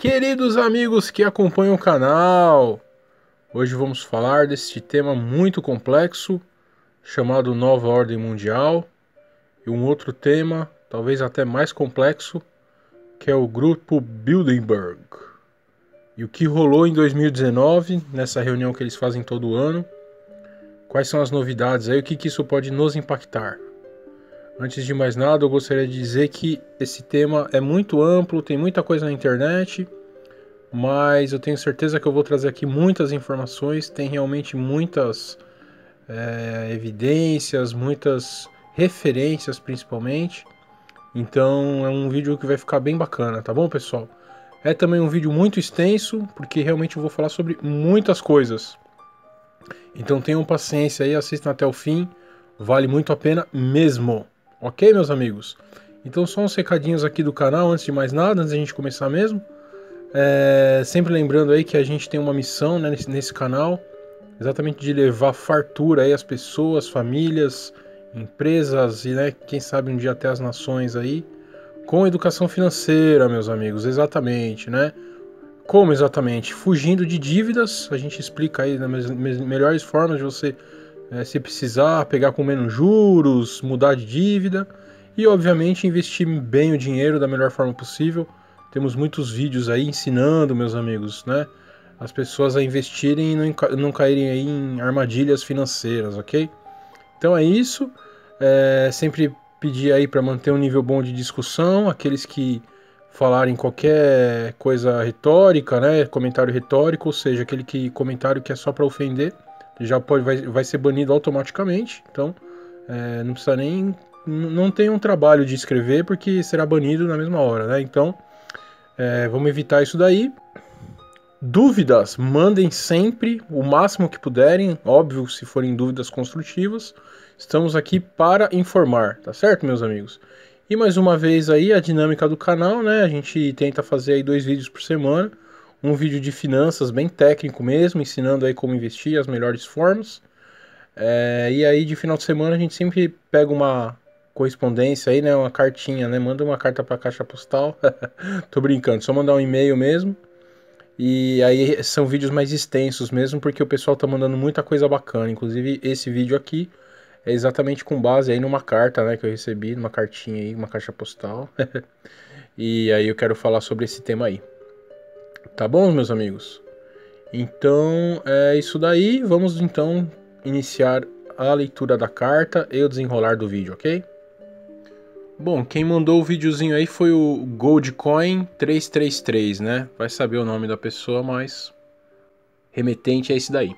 Queridos amigos que acompanham o canal, hoje vamos falar deste tema muito complexo chamado Nova Ordem Mundial e um outro tema, talvez até mais complexo, que é o Grupo Bilderberg. E o que rolou em 2019, nessa reunião que eles fazem todo ano, quais são as novidades aí, o que, que isso pode nos impactar. Antes de mais nada, eu gostaria de dizer que esse tema é muito amplo, tem muita coisa na internet, mas eu tenho certeza que eu vou trazer aqui muitas informações, tem realmente muitas é, evidências, muitas referências principalmente. Então é um vídeo que vai ficar bem bacana, tá bom, pessoal? É também um vídeo muito extenso, porque realmente eu vou falar sobre muitas coisas. Então tenham paciência aí, assistam até o fim, vale muito a pena mesmo. Ok, meus amigos? Então, só uns recadinhos aqui do canal antes de mais nada, antes da gente começar mesmo. É, sempre lembrando aí que a gente tem uma missão né, nesse, nesse canal, exatamente de levar fartura aí às pessoas, famílias, empresas e, né, quem sabe um dia até as nações aí, com educação financeira, meus amigos, exatamente, né? Como exatamente? Fugindo de dívidas, a gente explica aí das melhores formas de você é, se precisar, pegar com menos juros, mudar de dívida e, obviamente, investir bem o dinheiro da melhor forma possível. Temos muitos vídeos aí ensinando, meus amigos, né? As pessoas a investirem e não, não caírem aí em armadilhas financeiras, ok? Então é isso. É, sempre pedir aí para manter um nível bom de discussão. Aqueles que falarem qualquer coisa retórica, né? Comentário retórico, ou seja, aquele que comentário que é só para ofender já pode, vai, vai ser banido automaticamente. Então, é, não precisa nem. Não tem um trabalho de escrever porque será banido na mesma hora, né? Então, é, vamos evitar isso daí. Dúvidas, mandem sempre o máximo que puderem, óbvio, se forem dúvidas construtivas. Estamos aqui para informar, tá certo, meus amigos? E mais uma vez aí a dinâmica do canal, né? A gente tenta fazer aí dois vídeos por semana um vídeo de finanças bem técnico mesmo, ensinando aí como investir, as melhores formas. É, e aí de final de semana a gente sempre pega uma correspondência aí, né, uma cartinha, né, manda uma carta para caixa postal. Tô brincando, só mandar um e-mail mesmo. E aí são vídeos mais extensos mesmo, porque o pessoal tá mandando muita coisa bacana. Inclusive esse vídeo aqui é exatamente com base aí numa carta, né, que eu recebi, numa cartinha aí, uma caixa postal. e aí eu quero falar sobre esse tema aí. Tá bom, meus amigos? Então é isso daí. Vamos então iniciar a leitura da carta e o desenrolar do vídeo, ok? Bom, quem mandou o videozinho aí foi o Goldcoin 333, né? Vai saber o nome da pessoa, mas remetente é esse daí.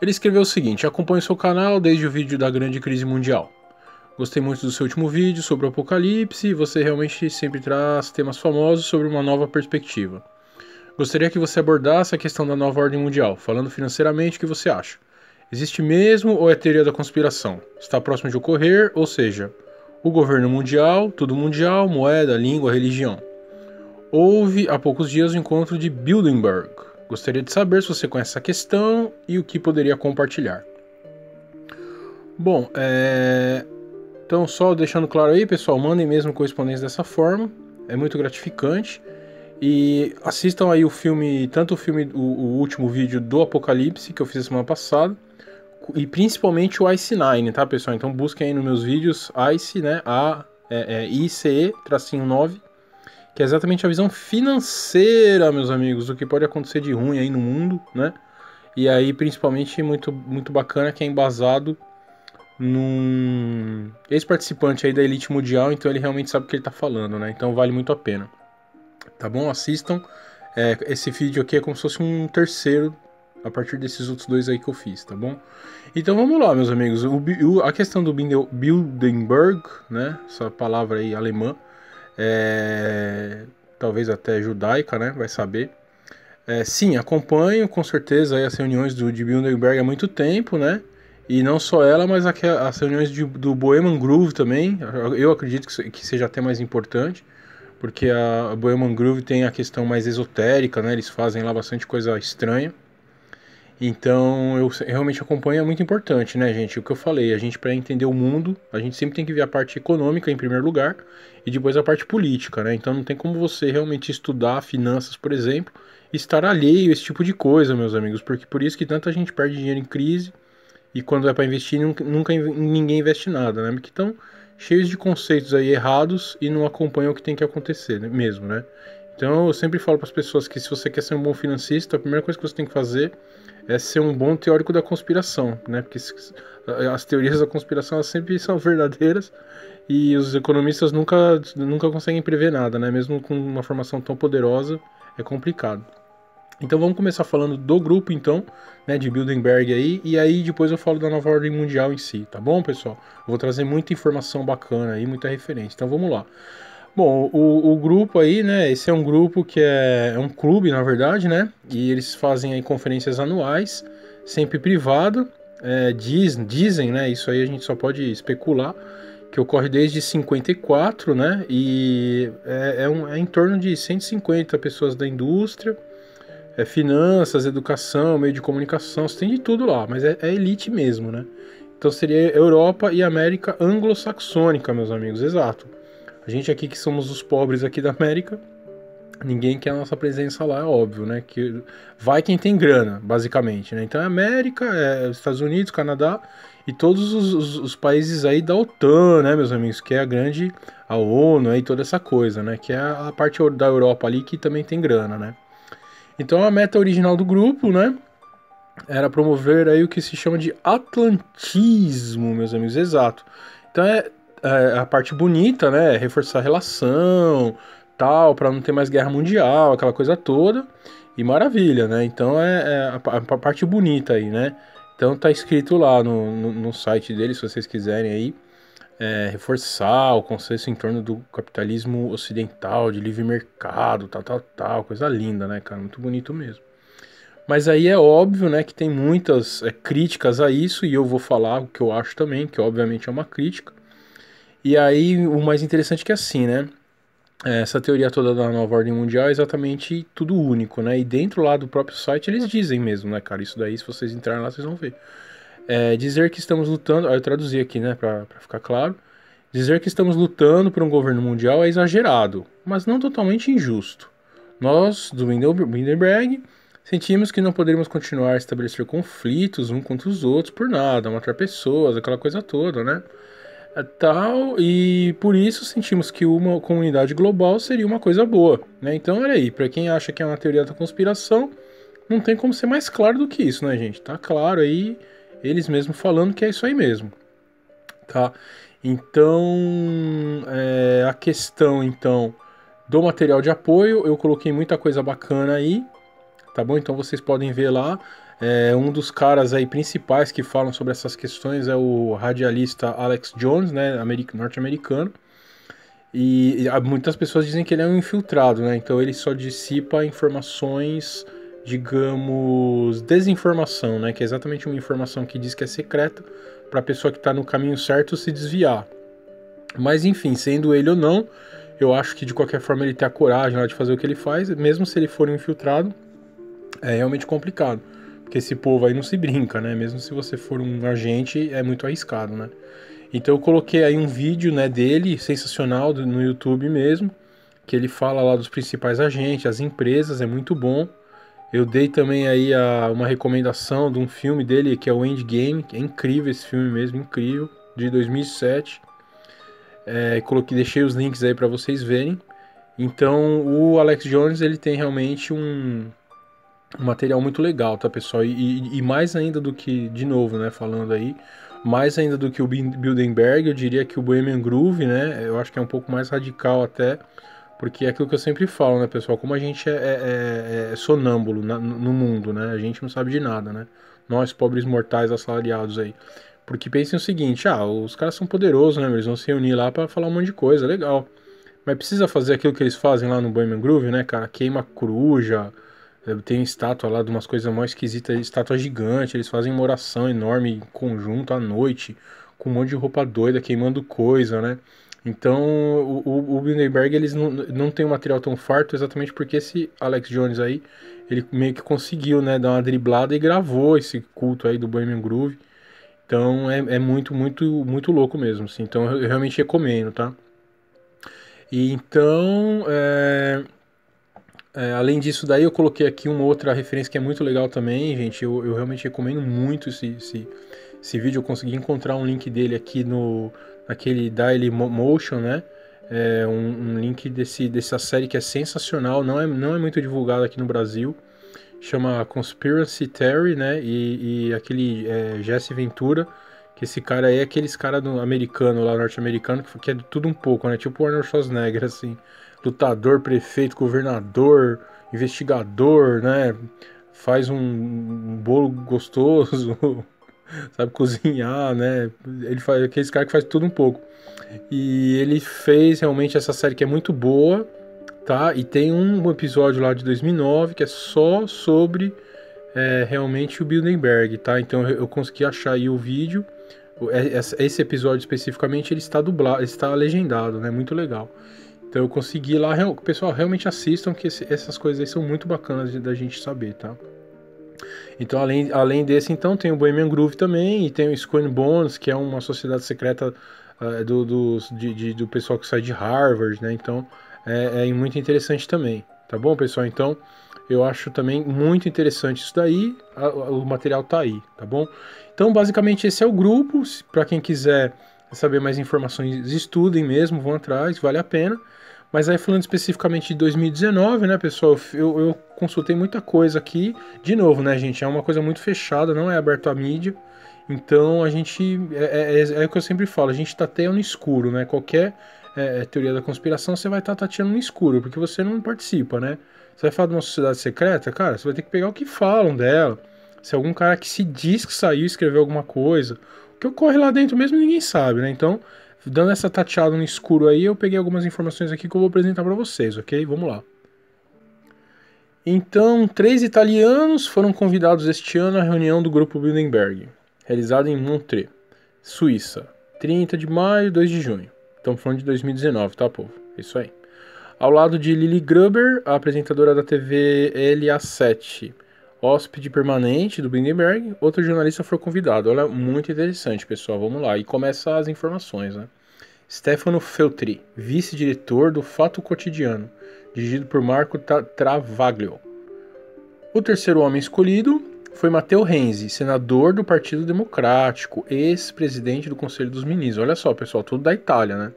Ele escreveu o seguinte: acompanhe seu canal desde o vídeo da grande crise mundial. Gostei muito do seu último vídeo sobre o apocalipse. Você realmente sempre traz temas famosos sobre uma nova perspectiva. Gostaria que você abordasse a questão da nova ordem mundial, falando financeiramente o que você acha. Existe mesmo ou é teoria da conspiração? Está próximo de ocorrer, ou seja, o governo mundial, tudo mundial, moeda, língua, religião. Houve há poucos dias o encontro de Bilderberg. Gostaria de saber se você conhece essa questão e o que poderia compartilhar. Bom, é... então só deixando claro aí, pessoal, mandem mesmo correspondência dessa forma. É muito gratificante. E assistam aí o filme, tanto o filme, o, o, último vídeo do Apocalipse que eu fiz semana passada, e principalmente o Ice 9, tá pessoal? Então busquem aí nos meus vídeos Ice, né? A é, é, ICE, tracinho 9, que é exatamente a visão financeira, meus amigos, do que pode acontecer de ruim aí no mundo, né? E aí, principalmente, muito, muito bacana que é embasado num ex-participante aí da elite mundial, então ele realmente sabe o que ele tá falando, né? Então vale muito a pena tá bom? Assistam. É, esse vídeo aqui é como se fosse um terceiro a partir desses outros dois aí que eu fiz, tá bom? Então vamos lá, meus amigos. O, o, a questão do Bildenberg, né? Essa palavra aí alemã, é, talvez até judaica, né? Vai saber. É, sim, acompanho com certeza aí as reuniões do, de Bilderberg há muito tempo, né? E não só ela, mas as reuniões de, do Bohemian Groove também. Eu acredito que seja até mais importante porque a Bohemian Groove tem a questão mais esotérica, né? Eles fazem lá bastante coisa estranha. Então, eu realmente acompanho, é muito importante, né, gente? O que eu falei, a gente, para entender o mundo, a gente sempre tem que ver a parte econômica em primeiro lugar e depois a parte política, né? Então, não tem como você realmente estudar finanças, por exemplo, e estar alheio a esse tipo de coisa, meus amigos, porque por isso que tanta gente perde dinheiro em crise e quando é para investir, nunca, ninguém investe nada, né? Estão cheios de conceitos aí errados e não acompanham o que tem que acontecer né? mesmo, né? Então, eu sempre falo para as pessoas que se você quer ser um bom financista, a primeira coisa que você tem que fazer é ser um bom teórico da conspiração, né? Porque as teorias da conspiração sempre são verdadeiras e os economistas nunca, nunca conseguem prever nada, né? Mesmo com uma formação tão poderosa, é complicado. Então vamos começar falando do grupo então, né, de Bilderberg aí, e aí depois eu falo da nova ordem mundial em si, tá bom, pessoal? Vou trazer muita informação bacana aí, muita referência. Então vamos lá. Bom, o, o, grupo aí, né? Esse é um grupo que é, é, um clube, na verdade, né? E eles fazem aí conferências anuais, sempre privado. É, diz, dizem, né? Isso aí a gente só pode especular, que ocorre desde 54, né? E é, é, um, é em torno de 150 pessoas da indústria, é finanças, educação, meio de comunicação, você tem de tudo lá, mas é, é elite mesmo, né? Então seria Europa e América anglo-saxônica, meus amigos, exato. A gente aqui que somos os pobres aqui da América, ninguém quer a nossa presença lá, é óbvio, né? Que vai quem tem grana, basicamente, né? Então é América, é Estados Unidos, Canadá e todos os, os, os, países aí da OTAN, né, meus amigos? Que é a grande, a ONU e toda essa coisa, né? Que é a parte da Europa ali que também tem grana, né? Então a meta original do grupo, né? Era promover aí o que se chama de atlantismo, meus amigos, exato. Então é é, a parte bonita, né? Reforçar a relação, tal, para não ter mais guerra mundial, aquela coisa toda. E maravilha, né? Então é, é a, a, parte bonita aí, né? Então tá escrito lá no, no, no site dele, se vocês quiserem aí, é, reforçar o consenso em torno do capitalismo ocidental, de livre mercado, tal, tal, tal, coisa linda, né, cara? Muito bonito mesmo. Mas aí é óbvio, né, que tem muitas é, críticas a isso, e eu vou falar o que eu acho também, que obviamente é uma crítica. E aí o mais interessante é que é assim, né? Essa teoria toda da nova ordem mundial é exatamente tudo único, né? E dentro lá do próprio site eles dizem mesmo, né, cara? Isso daí, se vocês entrarem lá, vocês vão ver. É, dizer que estamos lutando, eu traduzi aqui, né, pra ficar claro. Dizer que estamos lutando por um governo mundial é exagerado, mas não totalmente injusto. Nós, do Windenberg, sentimos que não poderíamos continuar a estabelecer conflitos um contra os outros por nada, matar pessoas, aquela coisa toda, né? tal e por isso sentimos que uma comunidade global seria uma coisa boa, né? Então olha aí, para quem acha que é uma teoria da conspiração, não tem como ser mais claro do que isso, né, gente? Tá claro aí, eles mesmos falando que é isso aí mesmo, tá? Então é, a questão então do material de apoio, eu coloquei muita coisa bacana aí, tá bom? Então vocês podem ver lá. É, um dos caras aí principais que falam sobre essas questões é o radialista Alex Jones, né, norte-americano. E, e, muitas pessoas dizem que ele é um infiltrado, né? Então ele só dissipa informações, digamos, desinformação, né? Que é exatamente uma informação que diz que é secreta para a pessoa que está no caminho certo se desviar. Mas enfim, sendo ele ou não, eu acho que de qualquer forma ele tem a coragem de fazer o que ele faz, mesmo se ele for um infiltrado, é realmente complicado. Porque esse povo aí não se brinca, né? Mesmo se você for um agente, é muito arriscado, né? Então eu coloquei aí um vídeo, né, dele, sensacional, no YouTube mesmo, que ele fala lá dos principais agentes, as empresas, é muito bom. Eu dei também aí a, uma recomendação de um filme dele, que é o Endgame, é incrível esse filme mesmo, incrível, de 2007. É, coloquei, deixei os links aí para vocês verem. Então o Alex Jones ele tem realmente um, um material muito legal, tá, pessoal? E, e, e, mais ainda do que, de novo, né, falando aí, mais ainda do que o Bilderberg, eu diria que o Bohemian Groove, né, eu acho que é um pouco mais radical até, porque é aquilo que eu sempre falo, né, pessoal, como a gente é, é, é, é sonâmbulo na, no mundo, né, a gente não sabe de nada, né, nós pobres mortais assalariados aí. Porque pensem o seguinte, ah, os caras são poderosos, né, eles vão se reunir lá para falar um monte de coisa, legal. Mas precisa fazer aquilo que eles fazem lá no Bohemian Groove, né, cara, queima coruja, tem estátua lá de umas coisas mais esquisitas, estátua gigante, eles fazem uma oração enorme em conjunto à noite, com um monte de roupa doida, queimando coisa, né? Então, o, o, o Bilderberg, eles não, não tem um material tão farto exatamente porque esse Alex Jones aí, ele meio que conseguiu, né, dar uma driblada e gravou esse culto aí do Bohemian Groove. Então, é, é muito, muito, muito louco mesmo, assim. Então, eu, eu realmente recomendo, tá? E então, é, é, além disso daí, eu coloquei aqui uma outra referência que é muito legal também, gente. Eu, eu realmente recomendo muito esse, esse, esse vídeo. Eu consegui encontrar um link dele aqui no naquele Daily Motion, né? É um, um, link desse, dessa série que é sensacional, não é, não é muito divulgado aqui no Brasil. Chama Conspiracy Theory, né? E, e aquele é, Jesse Ventura, que esse cara aí é aqueles cara do americano lá, norte-americano, que, que é tudo um pouco, né? Tipo o Arnold Schwarzenegger, assim. Lutador, prefeito, governador, investigador, né? Faz um bolo gostoso, sabe cozinhar, né? Ele faz aqueles cara que faz tudo um pouco. E ele fez realmente essa série que é muito boa, tá? E tem um episódio lá de 2009 que é só sobre é, realmente o Bilderberg, tá? Então eu consegui achar aí o vídeo. É, esse episódio especificamente ele está dublado, está legendado, né? Muito legal. Então eu consegui lá, pessoal, realmente assistam que essas coisas aí são muito bacanas da gente saber, tá? Então, além, além desse, então, tem o Bohemian Groove também, e tem o Skull Bones, que é uma sociedade secreta uh, do, do, de, de, do pessoal que sai de Harvard, né? Então, é, é, muito interessante também, tá bom, pessoal? Então, eu acho também muito interessante isso daí, a, a, o material tá aí, tá bom? Então, basicamente, esse é o grupo, para quem quiser saber mais informações, estudem mesmo, vão atrás, vale a pena. Mas aí falando especificamente de 2019, né, pessoal, eu, eu, consultei muita coisa aqui. De novo, né, gente, é uma coisa muito fechada, não é aberto à mídia. Então a gente. É, é, é, é o que eu sempre falo, a gente tá até no escuro, né? Qualquer é, é, teoria da conspiração, você vai estar tá tateando no escuro, porque você não participa, né? Você vai falar de uma sociedade secreta, cara, você vai ter que pegar o que falam dela. Se algum cara que se diz que saiu escreveu alguma coisa, o que ocorre lá dentro mesmo ninguém sabe, né? Então Dando essa tateada no escuro aí, eu peguei algumas informações aqui que eu vou apresentar para vocês, ok? Vamos lá. Então, três italianos foram convidados este ano à reunião do Grupo Bilderberg, realizada em Montreux, Suíça, 30 de maio 2 de junho. Estamos falando de 2019, tá, povo? É isso aí. Ao lado de Lily Gruber, a apresentadora da TV LA7, hóspede permanente do Bindenberg, outro jornalista foi convidado. Olha, muito interessante, pessoal. Vamos lá. E começa as informações, né? Stefano Feltri, vice-diretor do Fato Cotidiano, dirigido por Marco Travaglio. O terceiro homem escolhido foi Matteo Renzi, senador do Partido Democrático, ex-presidente do Conselho dos Ministros. Olha só, pessoal, tudo da Itália, né?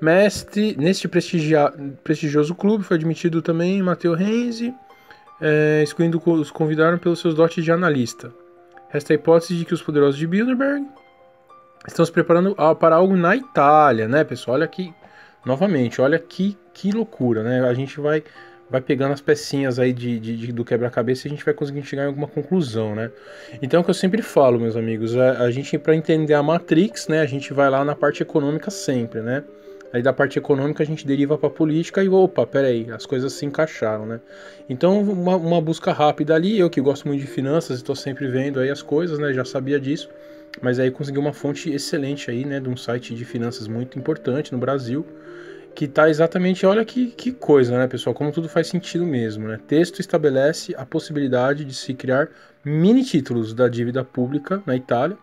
Mestre, neste prestigioso clube foi admitido também Matteo Renzi, é, excluindo os convidaram pelos seus dotes de analista. Resta a hipótese de que os poderosos de Bilderberg estão se preparando para algo na Itália, né, pessoal? Olha aqui, novamente, olha que, que loucura, né? A gente vai, vai pegando as pecinhas aí de, de, de do quebra-cabeça e a gente vai conseguindo chegar em alguma conclusão, né? Então, é o que eu sempre falo, meus amigos, a, a gente, para entender a Matrix, né, a gente vai lá na parte econômica sempre, né? Aí da parte econômica a gente deriva para política e opa, peraí, as coisas se encaixaram, né? Então uma, uma busca rápida ali, eu que gosto muito de finanças, estou sempre vendo aí as coisas, né? Já sabia disso, mas aí consegui uma fonte excelente aí, né? De um site de finanças muito importante no Brasil, que tá exatamente, olha que, que coisa, né, pessoal? Como tudo faz sentido mesmo, né? Texto estabelece a possibilidade de se criar mini títulos da dívida pública na Itália,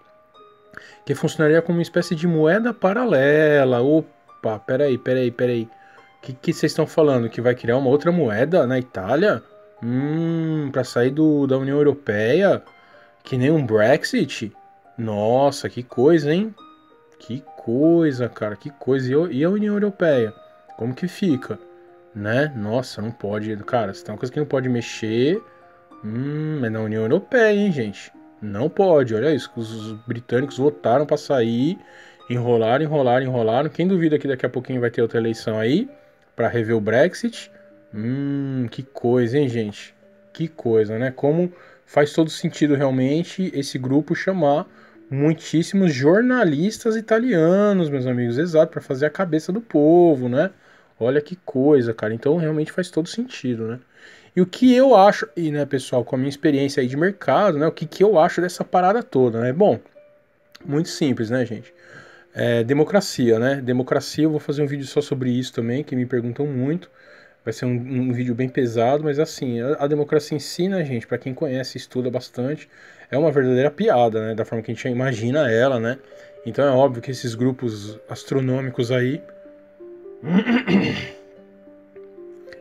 que funcionaria como uma espécie de moeda paralela. Opa! Opa, peraí, peraí, peraí. O que, vocês estão falando? Que vai criar uma outra moeda na Itália? Hum, para sair do, da União Europeia? Que nem um Brexit? Nossa, que coisa, hein? Que coisa, cara, que coisa. E, e a União Europeia? Como que fica? Né? Nossa, não pode. Cara, se tem uma coisa que não pode mexer. Hum, é na União Europeia, hein, gente? Não pode. Olha isso. Os britânicos votaram para sair Enrolaram, enrolaram, enrolaram. Quem duvida que daqui a pouquinho vai ter outra eleição aí para rever o Brexit? Hum, que coisa, hein, gente? Que coisa, né? Como faz todo sentido realmente esse grupo chamar muitíssimos jornalistas italianos, meus amigos, exato, para fazer a cabeça do povo, né? Olha que coisa, cara. Então realmente faz todo sentido, né? E o que eu acho, e né, pessoal, com a minha experiência aí de mercado, né? O que, que eu acho dessa parada toda, né? Bom, muito simples, né, gente? É democracia, né? Democracia, eu vou fazer um vídeo só sobre isso também, que me perguntam muito. Vai ser um, um vídeo bem pesado, mas assim, a, a democracia em si, né, gente, para quem conhece, estuda bastante, é uma verdadeira piada, né? Da forma que a gente imagina ela, né? Então é óbvio que esses grupos astronômicos aí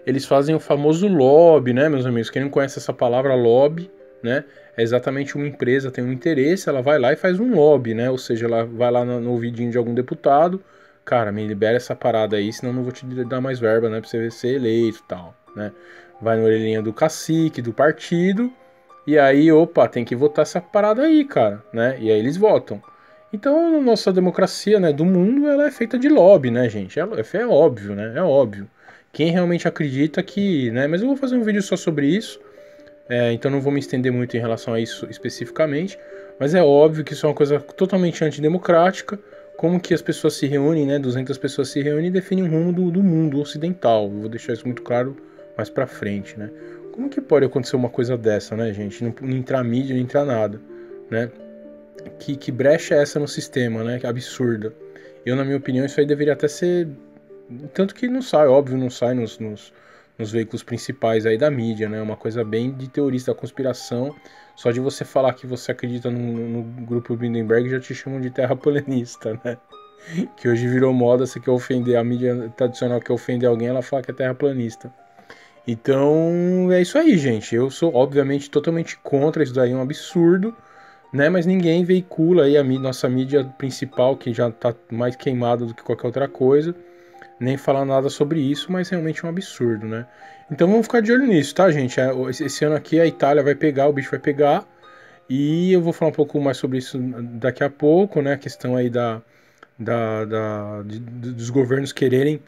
eles fazem o famoso lobby, né, meus amigos? Quem não conhece essa palavra lobby, né? É exatamente uma empresa tem um interesse, ela vai lá e faz um lobby, né? Ou seja, ela vai lá no, no ouvidinho de algum deputado, cara, me libera essa parada aí, senão não vou te dar mais verba, né? Pra você ser eleito e tal, né? Vai na orelhinha do cacique, do partido, e aí, opa, tem que votar essa parada aí, cara, né? E aí eles votam. Então, nossa democracia, né, do mundo, ela é feita de lobby, né, gente? É, é óbvio, né? É óbvio. Quem realmente acredita que, né? Mas eu vou fazer um vídeo só sobre isso. É, então não vou me estender muito em relação a isso especificamente, mas é óbvio que isso é uma coisa totalmente antidemocrática, como que as pessoas se reúnem, né, 200 pessoas se reúnem e definem o rumo do, do mundo ocidental. Vou deixar isso muito claro mais pra frente, né. Como que pode acontecer uma coisa dessa, né, gente? Não, não entrar mídia, não entrar nada, né? Que, que brecha é essa no sistema, né? Que absurda. Eu, na minha opinião, isso aí deveria até ser... Tanto que não sai, óbvio, não sai nos, nos nos veículos principais aí da mídia, né? Uma coisa bem de teorista da conspiração. Só de você falar que você acredita no, no grupo Bindenberg já te chamam de terraplanista, né? Que hoje virou moda, você quer ofender a mídia tradicional, quer ofender alguém, ela fala que é terraplanista. Então é isso aí, gente. Eu sou obviamente totalmente contra isso daí, é um absurdo, né? Mas ninguém veicula aí a nossa mídia principal, que já tá mais queimada do que qualquer outra coisa nem falar nada sobre isso, mas realmente é um absurdo, né? Então vamos ficar de olho nisso, tá, gente? É, esse ano aqui a Itália vai pegar, o bicho vai pegar, e eu vou falar um pouco mais sobre isso daqui a pouco, né? A questão aí da, da, da de, dos governos quererem,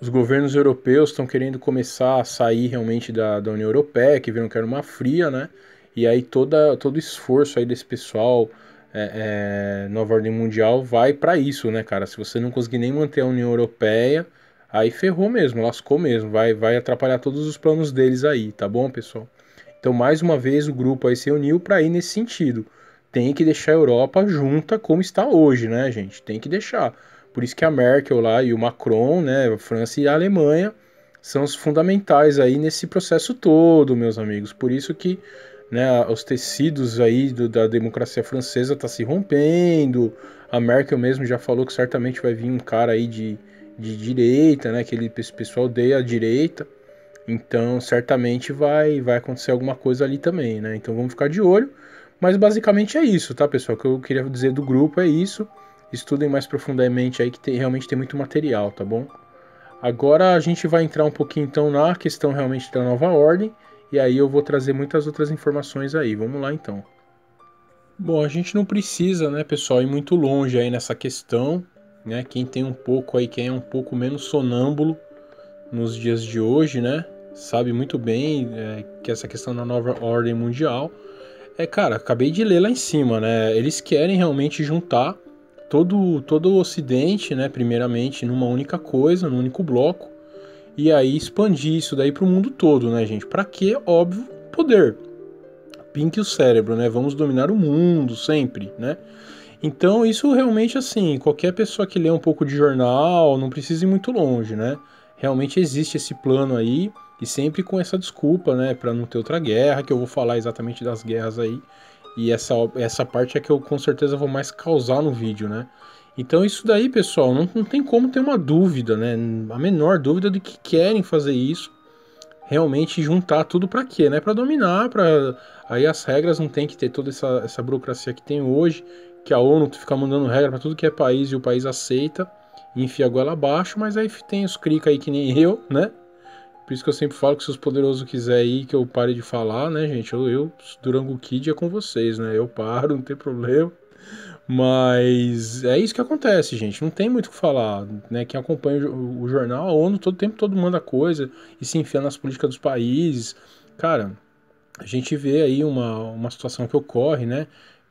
os governos europeus estão querendo começar a sair realmente da, da União Europeia, que viram que era uma fria, né? E aí toda, todo o esforço aí desse pessoal é, é, nova ordem mundial vai para isso, né, cara? Se você não conseguir nem manter a União Europeia, aí ferrou mesmo, lascou mesmo, vai, vai atrapalhar todos os planos deles aí, tá bom, pessoal? Então, mais uma vez, o grupo aí se uniu para ir nesse sentido. Tem que deixar a Europa junta como está hoje, né, gente? Tem que deixar. Por isso que a Merkel lá e o Macron, né, a França e a Alemanha são os fundamentais aí nesse processo todo, meus amigos. Por isso que né, os tecidos aí do, da democracia francesa tá se rompendo. A Merkel mesmo já falou que certamente vai vir um cara aí de de direita, né? Que ele, pessoal odeia a direita. Então, certamente vai, vai acontecer alguma coisa ali também, né? Então, vamos ficar de olho. Mas basicamente é isso, tá, pessoal? O que eu queria dizer do grupo é isso. Estudem mais profundamente aí que tem, realmente tem muito material, tá bom? Agora a gente vai entrar um pouquinho então na questão realmente da nova ordem e aí eu vou trazer muitas outras informações aí. Vamos lá então. Bom, a gente não precisa, né, pessoal, ir muito longe aí nessa questão né? Quem tem um pouco aí, quem é um pouco menos sonâmbulo nos dias de hoje, né? Sabe muito bem é, que essa questão da nova ordem mundial é, cara, acabei de ler lá em cima, né? Eles querem realmente juntar todo, todo o Ocidente, né? Primeiramente, numa única coisa, num único bloco, e aí expandir isso daí para o mundo todo, né, gente? Para que, óbvio, poder. Pink o cérebro, né? Vamos dominar o mundo sempre, né? Então, isso realmente, assim, qualquer pessoa que lê um pouco de jornal não precisa ir muito longe, né? Realmente existe esse plano aí, e sempre com essa desculpa, né, para não ter outra guerra, que eu vou falar exatamente das guerras aí. E essa, essa parte é que eu com certeza vou mais causar no vídeo, né? Então, isso daí, pessoal, não, não tem como ter uma dúvida, né? A menor dúvida de que querem fazer isso. Realmente juntar tudo para quê, né? Para dominar, para aí as regras não tem que ter toda essa, essa burocracia que tem hoje que a ONU fica mandando regra para tudo que é país e o país aceita enfia a goela abaixo, mas aí tem os crica aí que nem eu, né? Por isso que eu sempre falo que se os poderosos quiserem aí que eu pare de falar, né, gente? Eu, eu Durango Kid é com vocês, né? Eu paro, não tem problema. Mas é isso que acontece, gente. Não tem muito o que falar, né? Quem acompanha o, o jornal, a ONU todo tempo todo manda coisa e se enfia nas políticas dos países. Cara, a gente vê aí uma, uma situação que ocorre, né?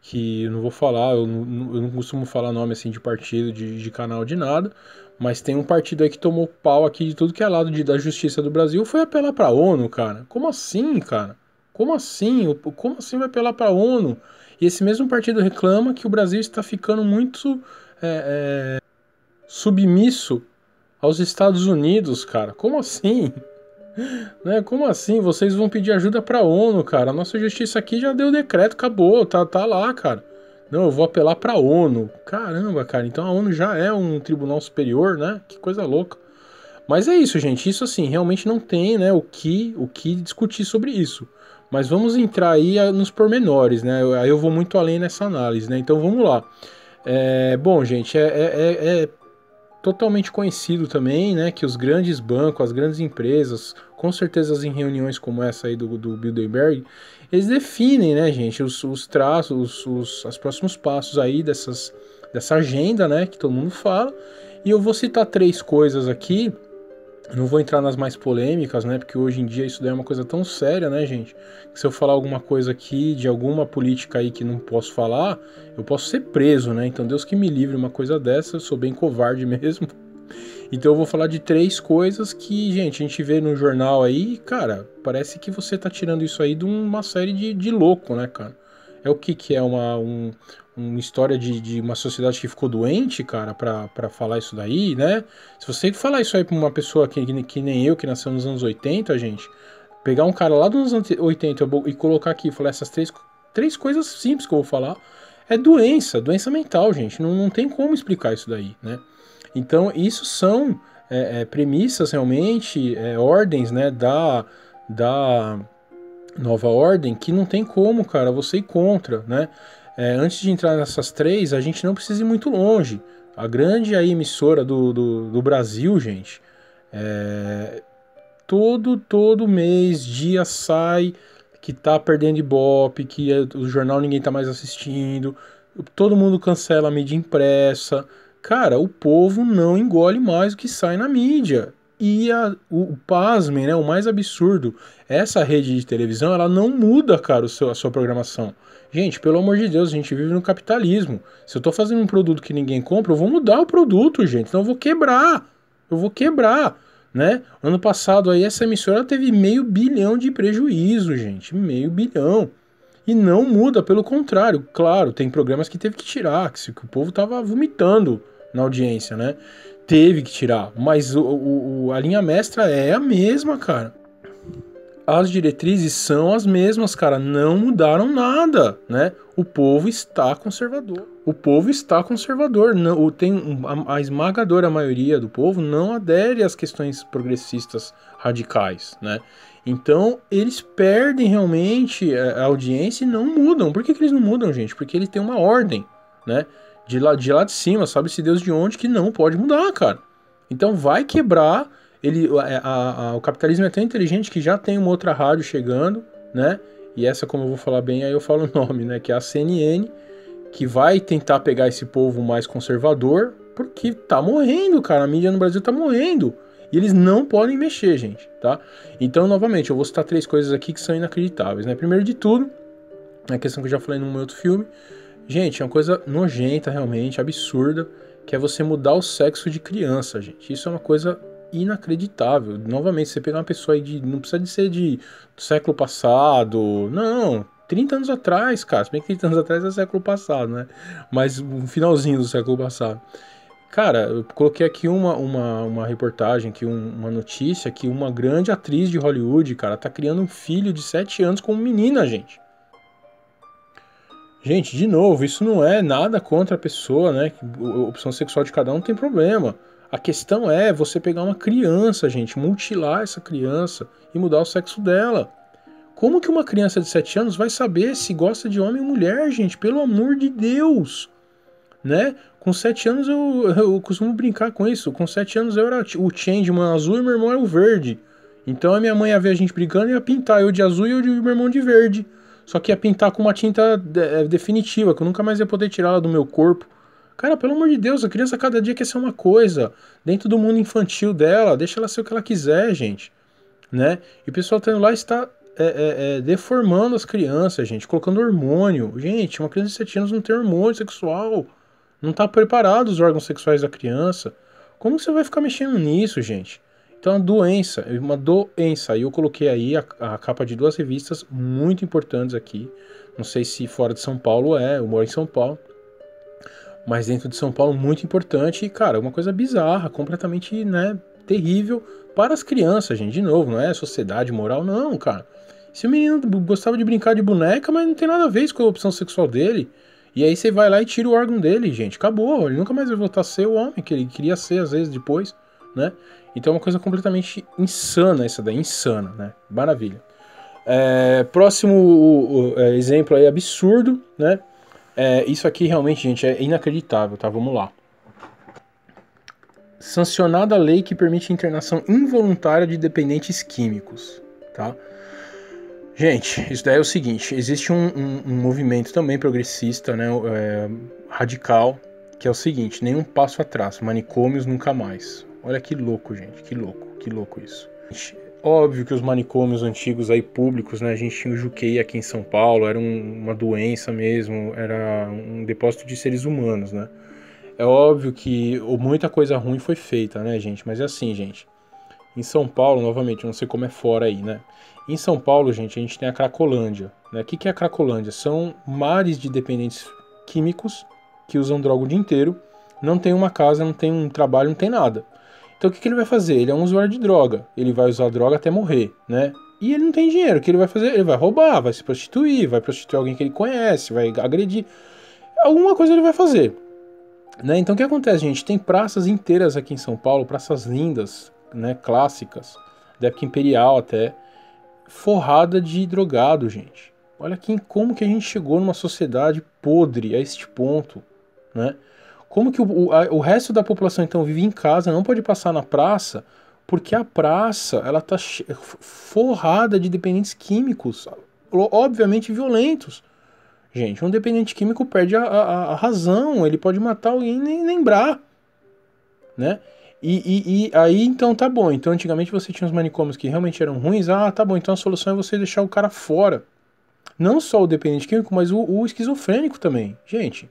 Que eu não vou falar, eu não, eu não costumo falar nome assim de partido, de, de, canal, de nada, mas tem um partido aí que tomou pau aqui de tudo que é lado de, da justiça do Brasil, foi apelar pra ONU, cara. Como assim, cara? Como assim? Como assim vai apelar pra ONU? E esse mesmo partido reclama que o Brasil está ficando muito é, é, submisso aos Estados Unidos, cara. Como assim? Né? Como assim? Vocês vão pedir ajuda para a ONU, cara? A nossa justiça aqui já deu decreto, acabou, tá, tá lá, cara. Não, eu vou apelar para a ONU. Caramba, cara. Então a ONU já é um tribunal superior, né? Que coisa louca. Mas é isso, gente. Isso assim, realmente não tem, né, o que, o que discutir sobre isso. Mas vamos entrar aí ah, nos pormenores, né? Aí eu vou muito além nessa análise, né? Então vamos lá. É, bom, gente, é, é, é, é totalmente conhecido também, né, que os grandes bancos, as grandes empresas, com certeza em reuniões como essa aí do, do Bilderberg, eles definem, né, gente, os, os traços, os, os, os próximos passos aí dessas, dessa agenda, né, que todo mundo fala. E eu vou citar três coisas aqui não vou entrar nas mais polêmicas, né? Porque hoje em dia isso daí é uma coisa tão séria, né, gente? Que se eu falar alguma coisa aqui de alguma política aí que não posso falar, eu posso ser preso, né? Então Deus que me livre uma coisa dessa, eu sou bem covarde mesmo. Então eu vou falar de três coisas que, gente, a gente vê no jornal aí, cara, parece que você tá tirando isso aí de uma série de, de louco, né, cara? É o que que é uma, um, uma história de, de uma sociedade que ficou doente, cara, para falar isso daí, né? Se você falar isso aí pra uma pessoa que, que, que, nem eu, que nasceu nos anos 80, gente, pegar um cara lá dos anos 80 e colocar aqui falar essas três, três coisas simples que eu vou falar, é doença, doença mental, gente. Não, não tem como explicar isso daí, né? Então, isso são é, é, premissas realmente, é, ordens, né, da, da nova ordem que não tem como, cara, você ir contra, né? É, antes de entrar nessas três, a gente não precisa ir muito longe. A grande aí, emissora do, do, do Brasil, gente, é, todo, todo mês, dia sai que tá perdendo ibope, que é, o jornal ninguém tá mais assistindo, todo mundo cancela a mídia impressa. Cara, o povo não engole mais o que sai na mídia. E a, o, o pasmem, né, o mais absurdo, essa rede de televisão, ela não muda, cara, o seu, a sua programação. Gente, pelo amor de Deus, a gente vive no capitalismo. Se eu estou fazendo um produto que ninguém compra, eu vou mudar o produto, gente. Então eu vou quebrar. Eu vou quebrar, né? Ano passado aí essa emissora teve meio bilhão de prejuízo, gente. Meio bilhão. E não muda, pelo contrário. Claro, tem programas que teve que tirar, que, o povo tava vomitando na audiência, né? Teve que tirar. Mas o, o, a linha mestra é a mesma, cara as diretrizes são as mesmas, cara, não mudaram nada, né? O povo está conservador. O povo está conservador, não, tem a, a esmagadora maioria do povo não adere às questões progressistas radicais, né? Então eles perdem realmente a audiência e não mudam. Por que, que eles não mudam, gente? Porque ele tem uma ordem, né? De lá de, lá de cima, sabe-se Deus de onde, que não pode mudar, cara. Então vai quebrar ele, a, a, o capitalismo é tão inteligente que já tem uma outra rádio chegando, né? E essa, como eu vou falar bem, aí eu falo o nome, né? Que é a CNN, que vai tentar pegar esse povo mais conservador, porque tá morrendo, cara. A mídia no Brasil tá morrendo. E eles não podem mexer, gente, tá? Então, novamente, eu vou citar três coisas aqui que são inacreditáveis, né? Primeiro de tudo, a questão que eu já falei num outro filme. Gente, é uma coisa nojenta, realmente, absurda, que é você mudar o sexo de criança, gente. Isso é uma coisa inacreditável. Novamente, você pegar uma pessoa aí de. Não precisa de ser de do século passado. Não, 30 anos atrás, cara. Se bem que 30 anos atrás é século passado, né? Mas um finalzinho do século passado. Cara, eu coloquei aqui uma, uma, uma reportagem, aqui um, uma notícia que uma grande atriz de Hollywood, cara, tá criando um filho de 7 anos como menina, gente. Gente, de novo, isso não é nada contra a pessoa, né? Opção sexual de cada um tem problema. A questão é você pegar uma criança, gente, mutilar essa criança e mudar o sexo dela. Como que uma criança de 7 anos vai saber se gosta de homem ou mulher, gente? Pelo amor de Deus! Né? Com 7 anos eu, eu costumo brincar com isso. Com 7 anos eu era o Changeman azul e meu irmão era o verde. Então a minha mãe ia ver a gente brigando e ia pintar eu de azul e eu de meu irmão de verde. Só que ia pintar com uma tinta é, definitiva, que eu nunca mais ia poder tirá-la do meu corpo. Cara, pelo amor de Deus, a criança cada dia quer ser uma coisa. Dentro do mundo infantil dela, deixa ela ser o que ela quiser, gente. Né? E o pessoal tá indo lá está é, é, é, deformando as crianças, gente, colocando hormônio. Gente, uma criança de 7 anos não tem hormônio sexual. Não tá preparado os órgãos sexuais da criança. Como você vai ficar mexendo nisso, gente? Então, é uma doença, é uma doença. E eu coloquei aí a, a, capa de duas revistas muito importantes aqui. Não sei se fora de São Paulo é, eu moro em São Paulo. Mas dentro de São Paulo muito importante e, cara, uma coisa bizarra, completamente, né, terrível para as crianças, gente. De novo, não é sociedade moral, não, cara. Se o menino gostava de brincar de boneca, mas não tem nada a ver com a opção sexual dele. E aí você vai lá e tira o órgão dele, gente. Acabou. Ele nunca mais vai voltar a ser o homem que ele queria ser, às vezes, depois, né? Então é uma coisa completamente insana essa daí, insana, né? Maravilha. É, próximo o, o, é, exemplo aí, absurdo, né? É, isso aqui realmente, gente, é inacreditável, tá? Vamos lá. Sancionada a lei que permite a internação involuntária de dependentes químicos, tá? Gente, isso daí é o seguinte: existe um, um, um movimento também progressista, né, é, radical, que é o seguinte: nenhum passo atrás, manicômios nunca mais. Olha que louco, gente, que louco, que louco isso. Óbvio que os manicômios antigos aí públicos, né, a gente tinha o Juquei aqui em São Paulo, era um, uma doença mesmo, era um depósito de seres humanos, né. É óbvio que muita coisa ruim foi feita, né, gente, mas é assim, gente. Em São Paulo, novamente, não sei como é fora aí, né? Em São Paulo, gente, a gente tem a Cracolândia. Né? O que, é a Cracolândia? São mares de dependentes químicos que usam droga o dia inteiro, não tem uma casa, não tem um trabalho, não tem nada. Então o que, que ele vai fazer? Ele é um usuário de droga. Ele vai usar droga até morrer, né? E ele não tem dinheiro. O que ele vai fazer? Ele vai roubar, vai se prostituir, vai prostituir alguém que ele conhece, vai agredir. Alguma coisa ele vai fazer. Né? Então o que acontece, gente? Tem praças inteiras aqui em São Paulo, praças lindas, né? clássicas, da época imperial até, forrada de drogado, gente. Olha aqui como que a gente chegou numa sociedade podre a este ponto, né? Como que o, a, o resto da população então vive em casa, não pode passar na praça, porque a praça ela tá forrada de dependentes químicos, obviamente violentos. Gente, um dependente químico perde a, a, a razão, ele pode matar alguém e nem lembrar, né? E, e, e, aí, então, tá bom. Então, antigamente você tinha os manicômios que realmente eram ruins. Ah, tá bom. Então a solução é você deixar o cara fora. Não só o dependente químico, mas o, o esquizofrênico também. Gente,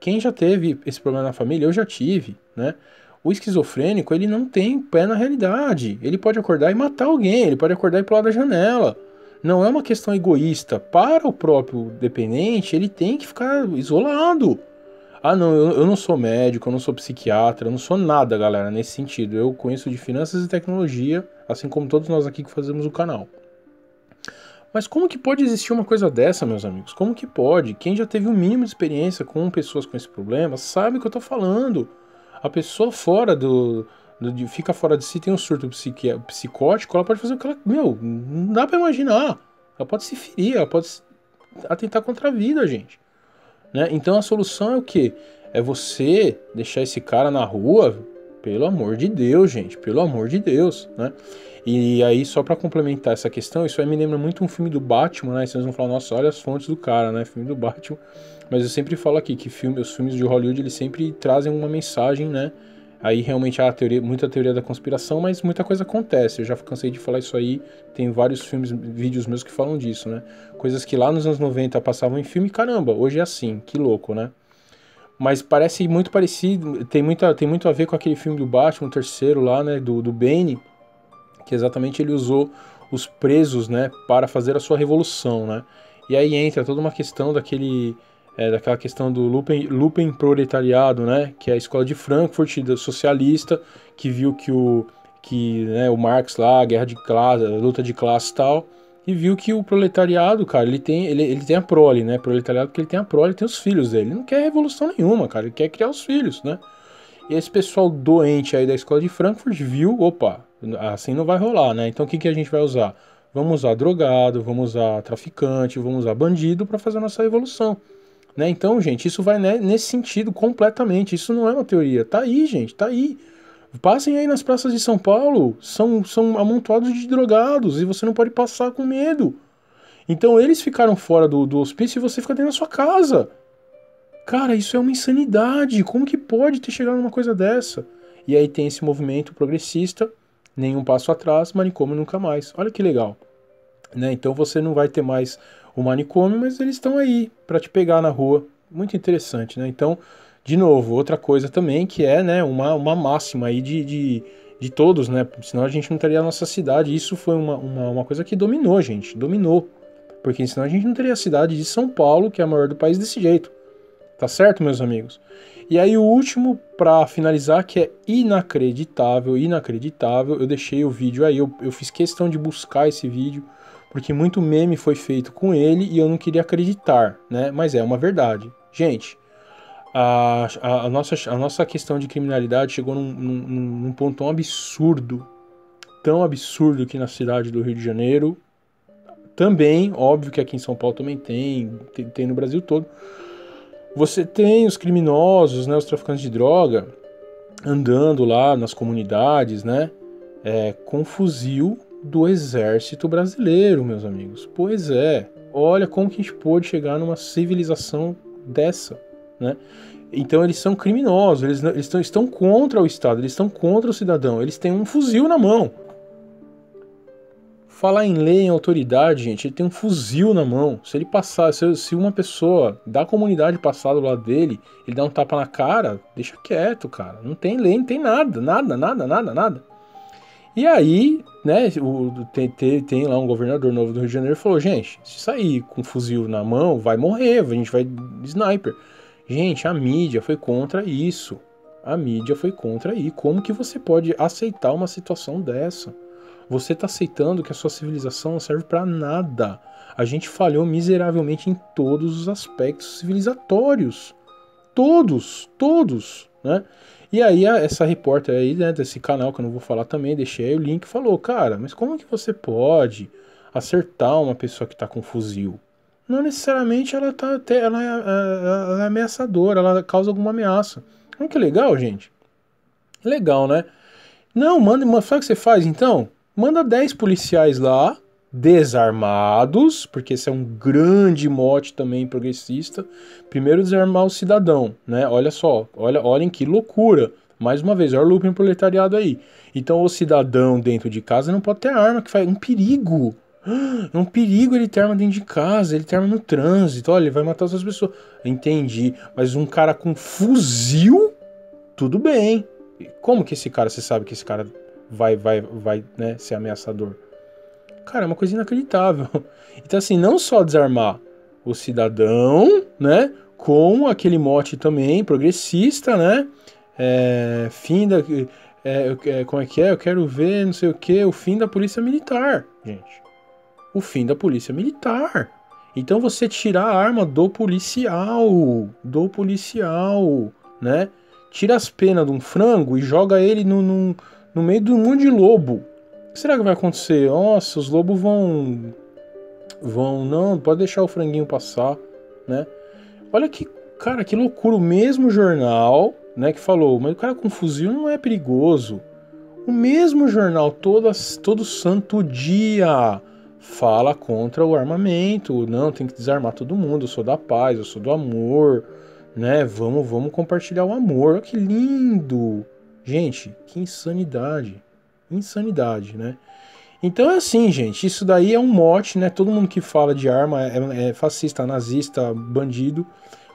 quem já teve esse problema na família, eu já tive, né? O esquizofrênico, ele não tem pé na realidade. Ele pode acordar e matar alguém, ele pode acordar e pular da janela. Não é uma questão egoísta. Para o próprio dependente, ele tem que ficar isolado. Ah, não, eu, eu não sou médico, eu não sou psiquiatra, eu não sou nada, galera, nesse sentido. Eu conheço de finanças e tecnologia, assim como todos nós aqui que fazemos o canal. Mas como que pode existir uma coisa dessa, meus amigos? Como que pode? Quem já teve o um mínimo de experiência com pessoas com esse problema sabe o que eu tô falando. A pessoa fora do, do fica fora de si, tem um surto psicótico, ela pode fazer o que ela. Meu, não dá pra imaginar. Ela pode se ferir, ela pode atentar contra a vida, gente. Né? Então a solução é o que? É você deixar esse cara na rua, pelo amor de Deus, gente, pelo amor de Deus, né? E aí, só para complementar essa questão, isso aí me lembra muito um filme do Batman, né? Vocês vão falar, nossa, olha as fontes do cara, né? Filme do Batman. Mas eu sempre falo aqui que filme, os filmes de Hollywood, eles sempre trazem uma mensagem, né? Aí realmente há teoria, muita teoria da conspiração, mas muita coisa acontece. Eu já cansei de falar isso aí. Tem vários filmes, vídeos meus que falam disso, né? Coisas que lá nos anos 90 passavam em filme, caramba, hoje é assim, que louco, né? Mas parece muito parecido, tem, muita, tem muito a ver com aquele filme do Batman, o terceiro lá, né? Do, do Bane, que exatamente ele usou os presos, né? Para fazer a sua revolução, né? E aí entra toda uma questão daquele é, daquela questão do Lupen, Lupen proletariado, né, que é a escola de Frankfurt socialista, que viu que o que né, o Marx lá, a guerra de classe, luta de classe tal, e viu que o proletariado, cara, ele tem, ele, ele tem a prole, né, proletariado porque ele tem a prole, ele tem os filhos dele, ele não quer revolução nenhuma, cara, ele quer criar os filhos, né, e esse pessoal doente aí da escola de Frankfurt viu, opa, assim não vai rolar, né, então o que, que a gente vai usar? Vamos usar drogado, vamos usar traficante, vamos usar bandido para fazer a nossa revolução. Né? Então, gente, isso vai nesse sentido completamente. Isso não é uma teoria. Tá aí, gente, tá aí. Passem aí nas praças de São Paulo, são, são amontoados de drogados e você não pode passar com medo. Então eles ficaram fora do, do hospício e você fica dentro da sua casa. Cara, isso é uma insanidade. Como que pode ter chegado numa coisa dessa? E aí tem esse movimento progressista, nenhum passo atrás, manicômio nunca mais. Olha que legal. Né? Então você não vai ter mais o manicômio, mas eles estão aí para te pegar na rua. Muito interessante, né? Então, de novo, outra coisa também que é né, uma, uma máxima aí de, de, de todos, né? Senão a gente não teria a nossa cidade. Isso foi uma, uma, uma coisa que dominou, gente. Dominou. Porque senão a gente não teria a cidade de São Paulo, que é a maior do país, desse jeito. Tá certo, meus amigos? E aí o último para finalizar que é inacreditável, inacreditável. Eu deixei o vídeo aí, eu, eu fiz questão de buscar esse vídeo porque muito meme foi feito com ele e eu não queria acreditar, né? Mas é uma verdade. Gente, a, a, a nossa, a nossa questão de criminalidade chegou num, num, num ponto tão absurdo, tão absurdo aqui na cidade do Rio de Janeiro. Também, óbvio que aqui em São Paulo também tem, tem, tem no Brasil todo. Você tem os criminosos, né, os traficantes de droga, andando lá nas comunidades, né, é, com fuzil do exército brasileiro, meus amigos. Pois é, olha como que a gente pôde chegar numa civilização dessa, né? Então eles são criminosos, eles, eles estão, estão contra o Estado, eles estão contra o cidadão, eles têm um fuzil na mão. Falar em lei, em autoridade, gente, ele tem um fuzil na mão. Se ele passar, se, se uma pessoa da comunidade passar do lado dele, ele dá um tapa na cara, deixa quieto, cara. Não tem lei, não tem nada, nada, nada, nada, nada. E aí, né, o, tem, tem, tem, lá um governador novo do Rio de Janeiro falou, gente, se sair com um fuzil na mão, vai morrer, a gente vai sniper. Gente, a mídia foi contra isso. A mídia foi contra aí. Como que você pode aceitar uma situação dessa? Você está aceitando que a sua civilização não serve para nada. A gente falhou miseravelmente em todos os aspectos civilizatórios. Todos, todos, né? E aí essa repórter aí, né, desse canal que eu não vou falar também, deixei o link, falou, cara, mas como que você pode acertar uma pessoa que tá com fuzil? Não necessariamente ela tá até, ela, é, é, ela é ameaçadora, ela causa alguma ameaça. Olha que legal, gente. Legal, né? Não, manda, sabe o que você faz então? Manda 10 policiais lá, desarmados, porque esse é um grande mote também progressista. Primeiro desarmar o cidadão, né? Olha só, olha, olhem que loucura. Mais uma vez, olha o looping proletariado aí. Então o cidadão dentro de casa não pode ter arma, que faz um perigo. É um perigo ele ter arma dentro de casa, ele ter arma no trânsito, olha, ele vai matar outras pessoas. Entendi, mas um cara com fuzil, tudo bem. Como que esse cara, você sabe que esse cara vai, vai, vai né, ser ameaçador? Cara, é uma coisa inacreditável. Então, assim, não só desarmar o cidadão, né? Com aquele mote também progressista, né? É, fim da. É, é, como é que é? Eu quero ver, não sei o que, o fim da polícia militar, gente. O fim da polícia militar. Então você tirar a arma do policial, do policial, né? Tira as penas de um frango e joga ele no, no, no meio de um monte de lobo. O que será que vai acontecer? Nossa, os lobos vão. Vão. Não, pode deixar o franguinho passar, né? Olha que. Cara, que loucura. O mesmo jornal, né, que falou, mas o cara com fuzil não é perigoso. O mesmo jornal, todas, todo santo dia, fala contra o armamento. Não, tem que desarmar todo mundo. Eu sou da paz, eu sou do amor, né? Vamos, vamos compartilhar o amor. Olha que lindo. Gente, que insanidade insanidade, né? Então é assim, gente, isso daí é um mote, né? Todo mundo que fala de arma é, é fascista, nazista, bandido,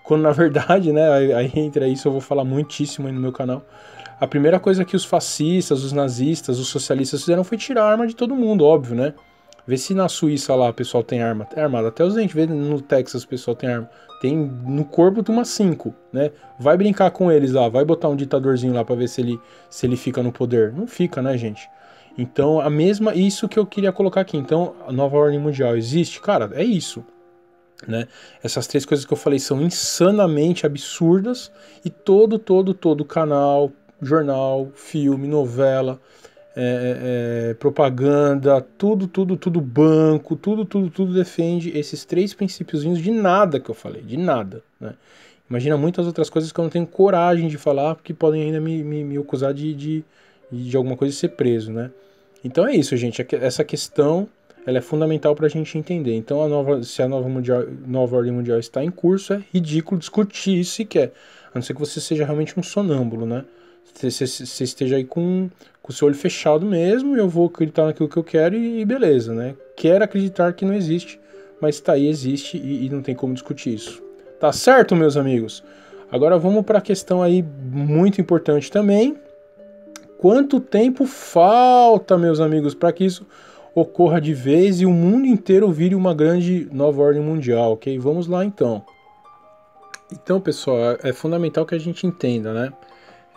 quando na verdade, né, aí, aí entra isso, eu vou falar muitíssimo aí no meu canal. A primeira coisa que os fascistas, os nazistas, os socialistas fizeram foi tirar a arma de todo mundo, óbvio, né? Vê se na Suíça lá o pessoal tem arma. É armado até os dentes. Vê no Texas o pessoal tem arma. Tem no corpo de umas 5, né? Vai brincar com eles lá. Vai botar um ditadorzinho lá para ver se ele, se ele fica no poder. Não fica, né, gente? Então, a mesma. Isso que eu queria colocar aqui. Então, a nova ordem mundial existe? Cara, é isso. Né? Essas três coisas que eu falei são insanamente absurdas. E todo, todo, todo canal, jornal, filme, novela é, é, é, propaganda, tudo, tudo, tudo banco, tudo, tudo, tudo defende esses três princípios de nada que eu falei, de nada. Né? Imagina muitas outras coisas que eu não tenho coragem de falar, porque podem ainda me, me, me acusar de, de, de alguma coisa ser preso, né? Então é isso, gente. Essa questão ela é fundamental para a gente entender. Então, a nova, se a nova, mundial, nova ordem mundial está em curso, é ridículo discutir sequer. A não ser que você seja realmente um sonâmbulo, né? Você, esteja aí com, o seu olho fechado mesmo, eu vou acreditar naquilo que eu quero e, e beleza, né? Quero acreditar que não existe, mas tá aí, existe e, e não tem como discutir isso. Tá certo, meus amigos? Agora vamos para a questão aí muito importante também. Quanto tempo falta, meus amigos, para que isso ocorra de vez e o mundo inteiro vire uma grande nova ordem mundial, ok? Vamos lá então. Então, pessoal, é fundamental que a gente entenda, né?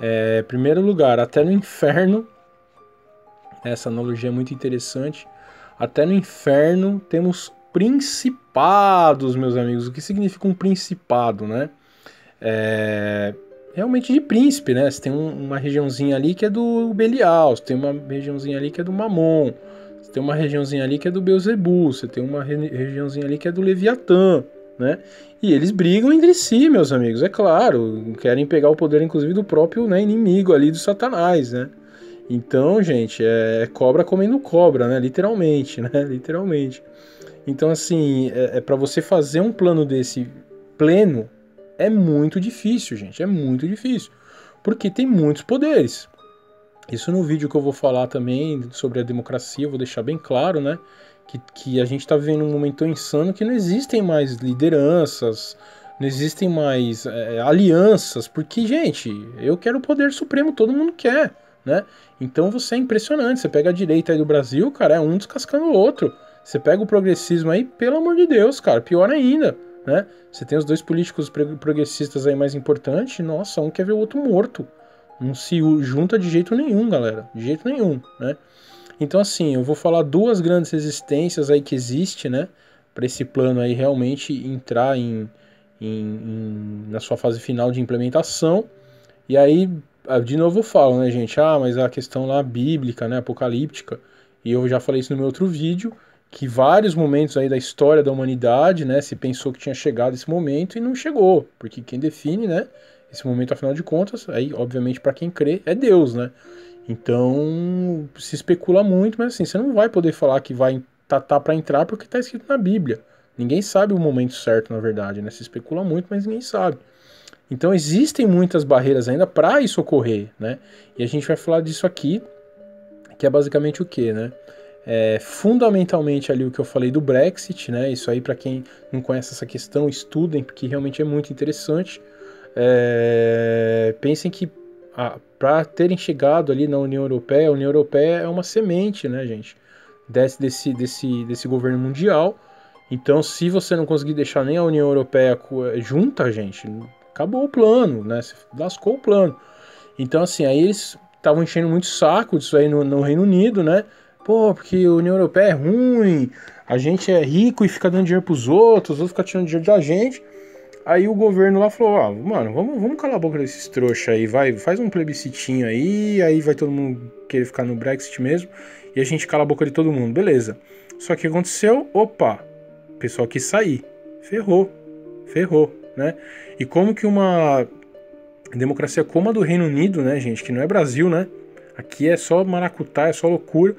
É, primeiro lugar, até no inferno, essa analogia é muito interessante. Até no inferno temos principados, meus amigos. O que significa um principado, né? É, realmente de príncipe, né? Você tem um, uma regiãozinha ali que é do Belial, você tem uma regiãozinha ali que é do Mamon, você tem uma regiãozinha ali que é do Beuzebu, você tem uma re regiãozinha ali que é do Leviatã, né? E eles brigam entre si, meus amigos, é claro, querem pegar o poder inclusive do próprio né, inimigo ali do Satanás, né? Então, gente, é, é cobra comendo cobra, né? Literalmente, né? Literalmente. Então, assim, é, é para você fazer um plano desse pleno, é muito difícil, gente. É muito difícil. Porque tem muitos poderes. Isso no vídeo que eu vou falar também sobre a democracia, eu vou deixar bem claro, né? Que, que a gente está vivendo um momento insano que não existem mais lideranças, não existem mais é, alianças, porque, gente, eu quero o poder supremo, todo mundo quer, né? Então você é impressionante. Você pega a direita aí do Brasil, cara, é um descascando o outro. Você pega o progressismo aí, pelo amor de Deus, cara, pior ainda né? Você tem os dois políticos progressistas aí mais importantes, nossa, um quer ver o outro morto. Não se junta de jeito nenhum, galera, de jeito nenhum, né? Então assim, eu vou falar duas grandes resistências aí que existe, né? Para esse plano aí realmente entrar em, em, em, na sua fase final de implementação. E aí, ah, de novo eu falo, né, gente? Ah, mas a questão lá bíblica, né, apocalíptica. E eu já falei isso no meu outro vídeo que vários momentos aí da história da humanidade, né, se pensou que tinha chegado esse momento e não chegou, porque quem define, né, esse momento afinal de contas, aí obviamente para quem crê é Deus, né? Então se especula muito, mas assim, você não vai poder falar que vai tá, tá para entrar porque está escrito na Bíblia. Ninguém sabe o momento certo, na verdade, né? Se especula muito, mas ninguém sabe. Então existem muitas barreiras ainda para isso ocorrer, né? E a gente vai falar disso aqui, que é basicamente o que, né? É, fundamentalmente ali o que eu falei do Brexit, né? Isso aí para quem não conhece essa questão, estudem, porque realmente é muito interessante. É, pensem que para terem chegado ali na União Europeia, a União Europeia é uma semente, né, gente? Desse, desse, desse, desse governo mundial. Então, se você não conseguir deixar nem a União Europeia junta, gente, acabou o plano, né? Você lascou o plano. Então, assim, aí eles estavam enchendo muito saco disso aí no, no Reino Unido, né? pô, porque a União Europeia é ruim, a gente é rico e fica dando dinheiro pros outros, os outros ficam tirando dinheiro da gente. Aí o governo lá falou, ah, mano, vamos, vamos calar a boca desses trouxas aí, vai, faz um plebiscitinho aí, aí vai todo mundo querer ficar no Brexit mesmo, e a gente cala a boca de todo mundo, beleza. Só que aconteceu, opa, o pessoal quis sair, ferrou, ferrou, né? E como que uma democracia como a do Reino Unido, né, gente, que não é Brasil, né? Aqui é só maracutá, é só loucura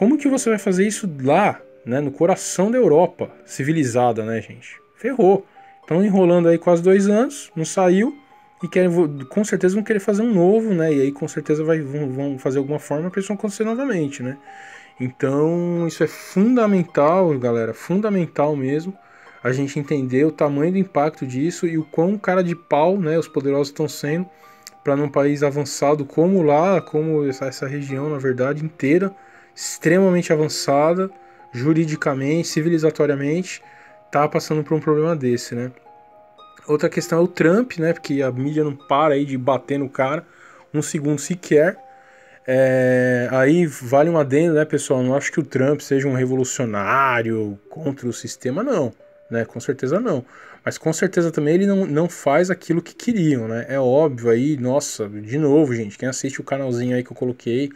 como que você vai fazer isso lá, né, no coração da Europa civilizada, né, gente? Ferrou. Estão enrolando aí quase dois anos, não saiu e querem, com certeza vão querer fazer um novo, né? E aí com certeza vai, vão, vão fazer alguma forma para isso acontecer novamente, né? Então isso é fundamental, galera, fundamental mesmo. A gente entender o tamanho do impacto disso e o quão cara de pau, né, os poderosos estão sendo para num país avançado como lá, como essa, essa região, na verdade, inteira extremamente avançada, juridicamente, civilizatoriamente, tá passando por um problema desse, né? Outra questão é o Trump, né? Porque a mídia não para aí de bater no cara um segundo sequer. É, aí vale um adendo, né, pessoal? Não acho que o Trump seja um revolucionário contra o sistema, não. Né? Com certeza não. Mas com certeza também ele não, não faz aquilo que queriam, né? É óbvio aí, nossa, de novo, gente, quem assiste o canalzinho aí que eu coloquei,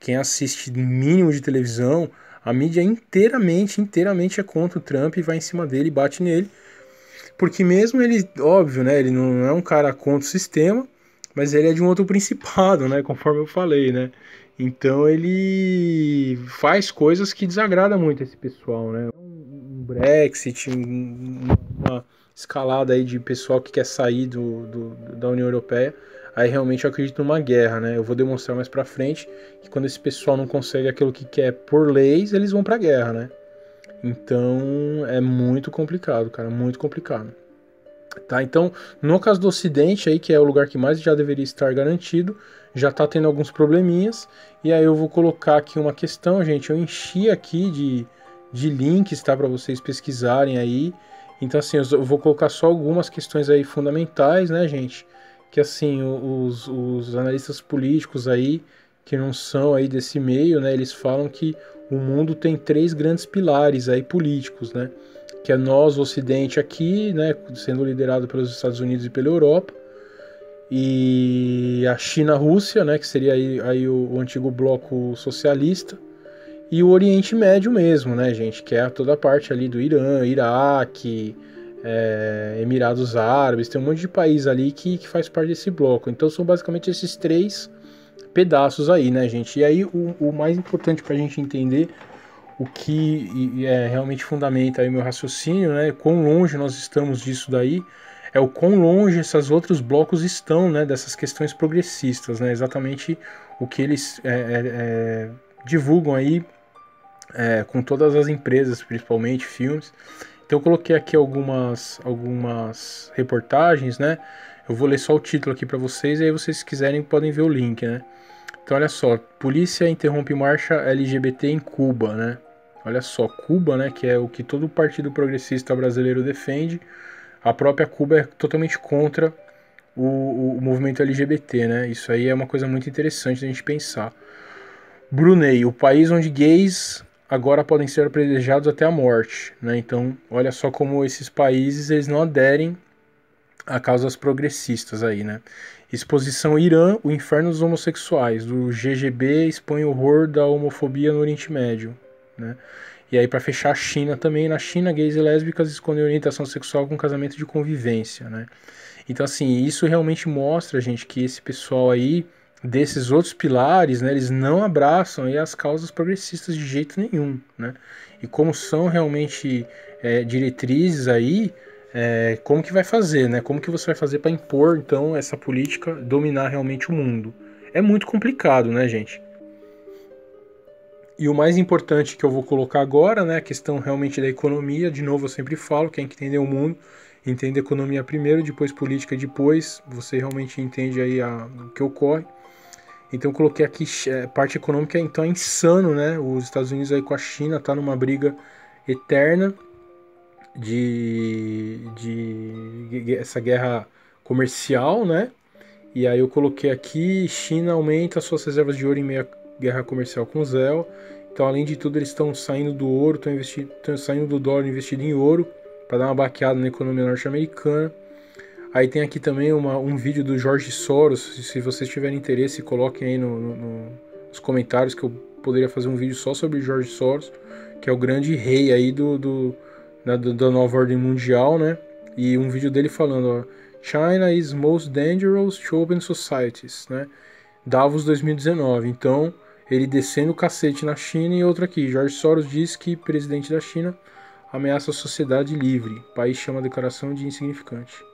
quem assiste mínimo de televisão, a mídia inteiramente, inteiramente é contra o Trump e vai em cima dele, bate nele. Porque mesmo ele, óbvio, né, ele não é um cara contra o sistema, mas ele é de um outro principado, né, conforme eu falei, né? Então ele faz coisas que desagradam muito esse pessoal, né? Um Brexit, uma escalada aí de pessoal que quer sair do, do da União Europeia aí realmente eu acredito numa guerra, né? Eu vou demonstrar mais para frente que quando esse pessoal não consegue aquilo que quer por leis, eles vão para guerra, né? Então é muito complicado, cara, muito complicado. Tá? Então, no caso do Ocidente aí, que é o lugar que mais já deveria estar garantido, já tá tendo alguns probleminhas. E aí eu vou colocar aqui uma questão, gente, eu enchi aqui de de links, tá, para vocês pesquisarem aí Então, assim, eu vou colocar só algumas questões aí fundamentais, né, gente? Que, assim, os, os analistas políticos aí, que não são aí desse meio, né, eles falam que o mundo tem três grandes pilares aí políticos, né? Que é nós, o Ocidente aqui, né, sendo liderado pelos Estados Unidos e pela Europa, e a China-Rússia, né, que seria aí, aí o, o, antigo bloco socialista, e o Oriente Médio mesmo, né, gente, que é toda a parte ali do Irã, Iraque, é, Emirados Árabes, tem um monte de país ali que, que faz parte desse bloco. Então são basicamente esses três pedaços aí, né, gente? E aí o, o mais importante para a gente entender o que é realmente fundamenta aí meu raciocínio, né? Quão longe nós estamos disso daí é o quão longe esses outros blocos estão, né? Dessas questões progressistas, né? Exatamente o que eles é, é, é divulgam aí é, com todas as empresas, principalmente filmes. Então eu coloquei aqui algumas algumas reportagens, né? Eu vou ler só o título aqui para vocês e aí vocês se quiserem podem ver o link, né? Então olha só, polícia interrompe marcha LGBT em Cuba, né? Olha só, Cuba, né, que é o que todo partido progressista brasileiro defende, a própria Cuba é totalmente contra o, o, movimento LGBT, né? Isso aí é uma coisa muito interessante a gente pensar. Brunei, o país onde gays agora podem ser privilegiados até a morte, né? Então, olha só como esses países eles não aderem a causas progressistas aí, né? Exposição Irã, o inferno dos homossexuais, do GGB expõe o horror da homofobia no Oriente Médio. Né? E aí, para fechar, a China também. Na China, gays e lésbicas escondem orientação sexual com casamento de convivência. Né? Então, assim, isso realmente mostra, gente, que esse pessoal aí, desses outros pilares, né, eles não abraçam as causas progressistas de jeito nenhum. Né? E como são realmente é, diretrizes aí, é, como que vai fazer, né? Como que você vai fazer para impor, então, essa política dominar realmente o mundo? É muito complicado, né, gente? E o mais importante que eu vou colocar agora, né, a questão realmente da economia, de novo eu sempre falo, quem entender o mundo, entende economia primeiro, depois política depois, você realmente entende aí a, o que ocorre. Então eu coloquei aqui é, parte econômica, então é insano, né? Os Estados Unidos aí com a China tá numa briga eterna de, de essa guerra comercial, né? E aí eu coloquei aqui, China aumenta suas reservas de ouro em meio à guerra comercial com Israel. Então, além de tudo, eles estão saindo do ouro, estão saindo do dólar investido em ouro para dar uma baqueada na economia norte-americana. Aí tem aqui também uma, um vídeo do Jorge Soros. Se vocês tiverem interesse, coloquem aí no, no, nos comentários que eu poderia fazer um vídeo só sobre Jorge Soros, que é o grande rei aí do, do da, da nova ordem mundial, né? E um vídeo dele falando, ó, China is most dangerous to open societies, né? Davos 2019. Então, ele descendo o cacete na China e outra aqui. Jorge Soros diz que presidente da China ameaça a sociedade livre. O país chama a declaração de insignificante.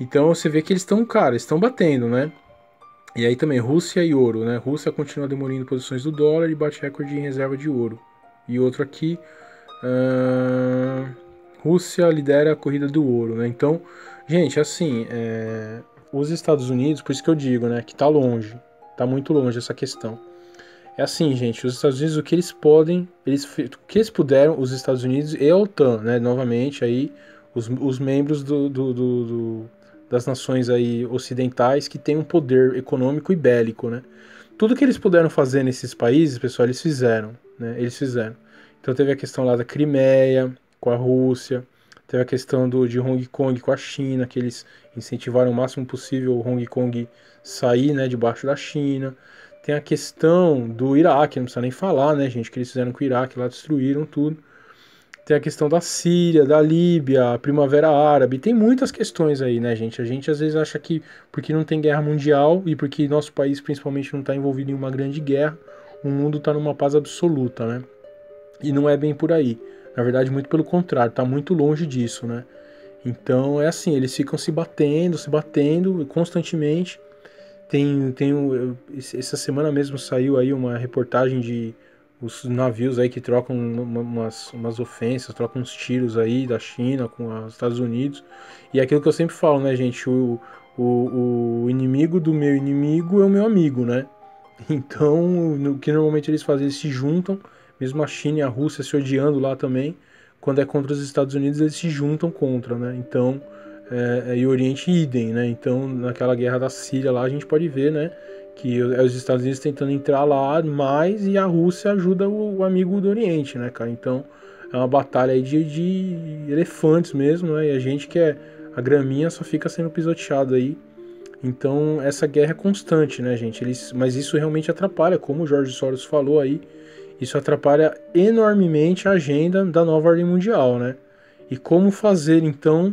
Então você vê que eles estão, cara, estão batendo, né? E aí também Rússia e ouro, né? Rússia continua demolindo posições do dólar e bate recorde em reserva de ouro. E outro aqui, uh... Rússia lidera a corrida do ouro, né? Então, gente, assim, é... os Estados Unidos, por isso que eu digo, né, que tá longe, tá muito longe essa questão. É assim, gente, os Estados Unidos, o que eles podem, eles, o que eles puderam, os Estados Unidos e a OTAN, né, novamente aí, os, os membros do, do, do, do, das nações aí ocidentais que têm um poder econômico e bélico, né. Tudo que eles puderam fazer nesses países, pessoal, eles fizeram, né, eles fizeram. Então teve a questão lá da Crimeia com a Rússia, teve a questão do, de Hong Kong com a China, que eles incentivaram o máximo possível o Hong Kong sair, né, debaixo da China. Tem a questão do Iraque, não precisa nem falar, né, gente, que eles fizeram com o Iraque, lá destruíram tudo. Tem a questão da Síria, da Líbia, a Primavera Árabe, tem muitas questões aí, né, gente? A gente às vezes acha que porque não tem guerra mundial e porque nosso país principalmente não está envolvido em uma grande guerra, o mundo está numa paz absoluta, né? E não é bem por aí. Na verdade, muito pelo contrário, está muito longe disso, né? Então é assim, eles ficam se batendo, se batendo constantemente. Tem, tem essa semana mesmo saiu aí uma reportagem de os navios aí que trocam umas, umas ofensas, trocam uns tiros aí da China com os Estados Unidos. E é aquilo que eu sempre falo, né, gente? O, o, o inimigo do meu inimigo é o meu amigo, né? Então, o que normalmente eles fazem, eles se juntam, mesmo a China e a Rússia se odiando lá também, quando é contra os Estados Unidos, eles se juntam contra, né? Então, é, e o Oriente idem, né? Então, naquela guerra da Síria lá, a gente pode ver, né? Que é os Estados Unidos tentando entrar lá mais e a Rússia ajuda o, amigo do Oriente, né, cara? Então, é uma batalha de, de elefantes mesmo, né? E a gente que é a graminha só fica sendo pisoteado aí. Então, essa guerra é constante, né, gente? Eles, mas isso realmente atrapalha, como o Jorge Soros falou aí, isso atrapalha enormemente a agenda da nova ordem mundial, né? E como fazer então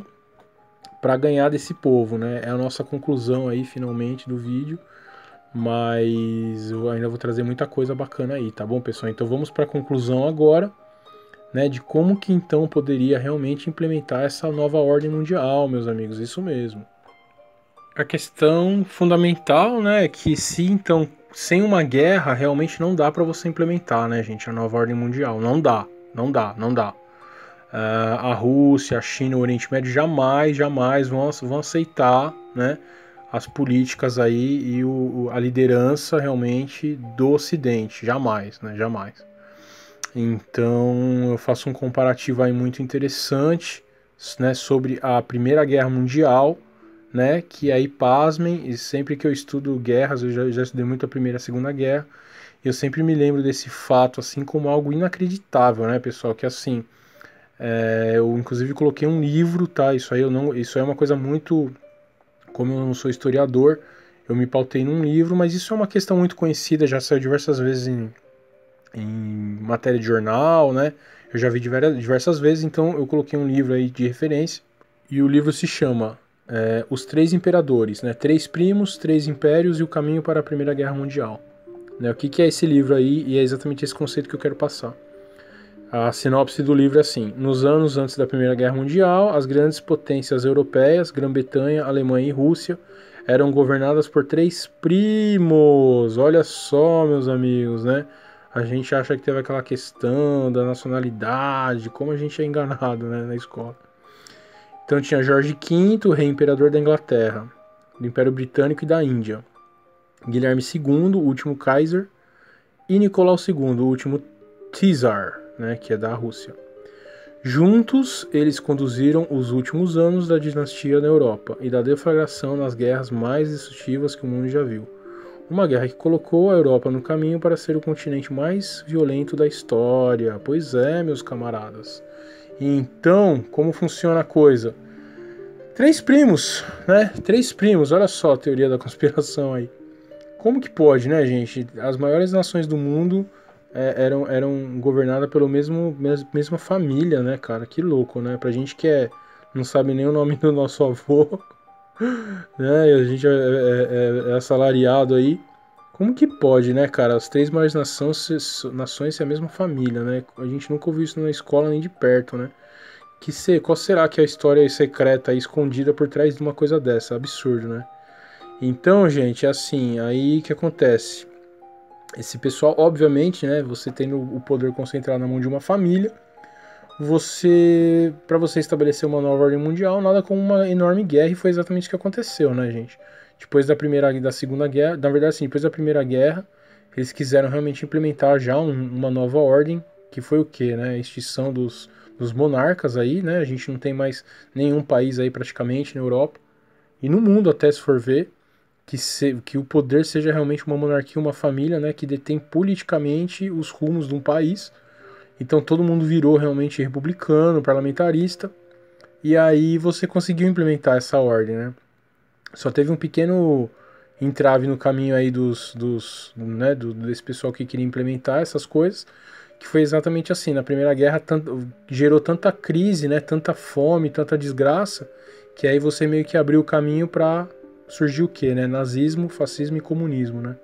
para ganhar desse povo, né? É a nossa conclusão aí finalmente do vídeo, mas eu ainda vou trazer muita coisa bacana aí, tá bom, pessoal? Então vamos para a conclusão agora, né, de como que então poderia realmente implementar essa nova ordem mundial, meus amigos, isso mesmo. A questão fundamental, né, é que se então sem uma guerra realmente não dá para você implementar, né, gente, a nova ordem mundial, não dá, não dá, não dá. Uh, a Rússia, a China, o Oriente Médio jamais, jamais vão, vão aceitar né, as políticas aí e o, a liderança realmente do Ocidente. Jamais, né? Jamais. Então eu faço um comparativo aí muito interessante né, sobre a Primeira Guerra Mundial, né? Que aí, pasmem, e sempre que eu estudo guerras, eu já, já estudei muito a Primeira e a Segunda Guerra, eu sempre me lembro desse fato assim como algo inacreditável, né, pessoal? Que assim é, eu inclusive coloquei um livro, tá? Isso aí eu não, isso é uma coisa muito, como eu não sou historiador, eu me pautei num livro, mas isso é uma questão muito conhecida, já saiu diversas vezes em, em matéria de jornal, né? Eu já vi diversas, vezes, então eu coloquei um livro aí de referência e o livro se chama é, Os Três Imperadores, né? Três Primos, Três Impérios e o Caminho para a Primeira Guerra Mundial. Né? O que, que é esse livro aí? E é exatamente esse conceito que eu quero passar. A sinopse do livro é assim: Nos anos antes da Primeira Guerra Mundial, as grandes potências europeias, Grã-Bretanha, Alemanha e Rússia, eram governadas por três primos. Olha só, meus amigos, né? A gente acha que teve aquela questão da nacionalidade, como a gente é enganado né, na escola. Então tinha Jorge V, rei imperador da Inglaterra, do Império Britânico e da Índia. Guilherme II, o último Kaiser, e Nicolau II, o último Tsar né, que é da Rússia. Juntos, eles conduziram os últimos anos da dinastia na Europa e da deflagração nas guerras mais destrutivas que o mundo já viu. Uma guerra que colocou a Europa no caminho para ser o continente mais violento da história. Pois é, meus camaradas. então, como funciona a coisa? Três primos, né? Três primos, olha só a teoria da conspiração aí. Como que pode, né, gente? As maiores nações do mundo é, eram, eram governadas pela mesmo, mesma família, né, cara? Que louco, né? Pra gente que é, não sabe nem o nome do nosso avô, né? E a gente é, é, é, é assalariado aí. Como que pode, né, cara? As três maiores nações, nações é a mesma família, né? A gente nunca ouviu isso na escola nem de perto, né? Que se, qual será que é a história secreta escondida por trás de uma coisa dessa? Absurdo, né? Então, gente, é assim, aí que acontece? Esse pessoal, obviamente, né, você tendo o poder concentrado na mão de uma família, você, para você estabelecer uma nova ordem mundial, nada como uma enorme guerra e foi exatamente o que aconteceu, né, gente? Depois da primeira e da segunda guerra, na verdade, sim, depois da primeira guerra, eles quiseram realmente implementar já um, uma nova ordem, que foi o que, né, a extinção dos, dos monarcas aí, né? A gente não tem mais nenhum país aí praticamente na Europa e no mundo até se for ver que, se, que o poder seja realmente uma monarquia, uma família, né, que detém politicamente os rumos de um país. Então todo mundo virou realmente republicano, parlamentarista. E aí você conseguiu implementar essa ordem, né? Só teve um pequeno entrave no caminho aí dos, dos né, do, desse pessoal que queria implementar essas coisas, que foi exatamente assim. Na Primeira Guerra tanto, gerou tanta crise, né, tanta fome, tanta desgraça, que aí você meio que abriu o caminho para surgiu o que, né? Nazismo, fascismo e comunismo, né?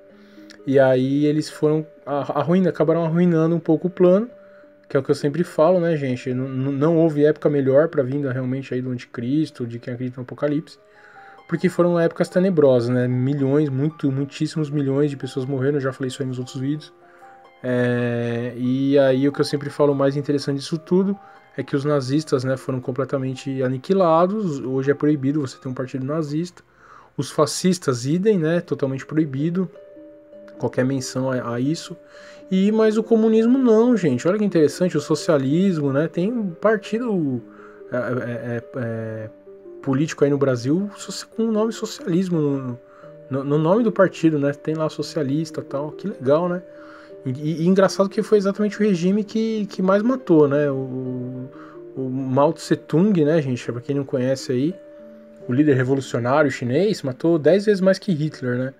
E aí eles foram arruinando, acabaram arruinando um pouco o plano, que é o que eu sempre falo, né, gente? Não, não houve época melhor para vinda realmente aí do anticristo, de quem acredita no apocalipse, porque foram épocas tenebrosas, né? Milhões, muito, muitíssimos milhões de pessoas morreram, eu já falei isso aí nos outros vídeos. É, e aí o que eu sempre falo mais interessante disso tudo é que os nazistas, né, foram completamente aniquilados. Hoje é proibido você ter um partido nazista. Os fascistas, idem, né? Totalmente proibido. qualquer menção a, a, isso. E mas o comunismo não, gente. Olha que interessante, o socialismo, né? Tem um partido é, é, é, é político aí no Brasil com o nome socialismo no, no, no, nome do partido, né? Tem lá socialista tal. Que legal, né? E, e, engraçado que foi exatamente o regime que, que mais matou, né? O, o Mao Tse Tung, né, gente? Pra quem não conhece aí, o líder revolucionário chinês matou 10 vezes mais que Hitler, né?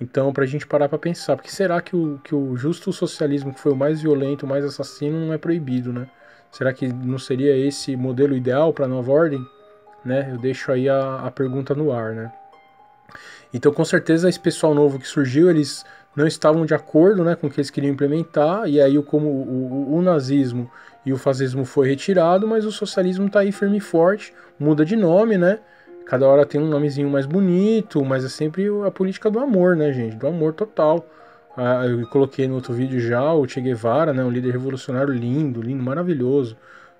Então, pra gente parar pra pensar, porque será que o, que o justo socialismo, que foi o mais violento, o mais assassino, não é proibido, né? Será que não seria esse modelo ideal para a nova ordem? Né? Eu deixo aí a, a pergunta no ar, né? Então, com certeza, esse pessoal novo que surgiu, eles não estavam de acordo né, com o que eles queriam implementar, e aí como o, o, o nazismo e o fascismo foi retirado, mas o socialismo está aí firme e forte, muda de nome, né? Cada hora tem um nomezinho mais bonito, mas é sempre a política do amor, né, gente? Do amor total. Ah, eu coloquei no outro vídeo já o Che Guevara, né, um líder revolucionário lindo, lindo, maravilhoso.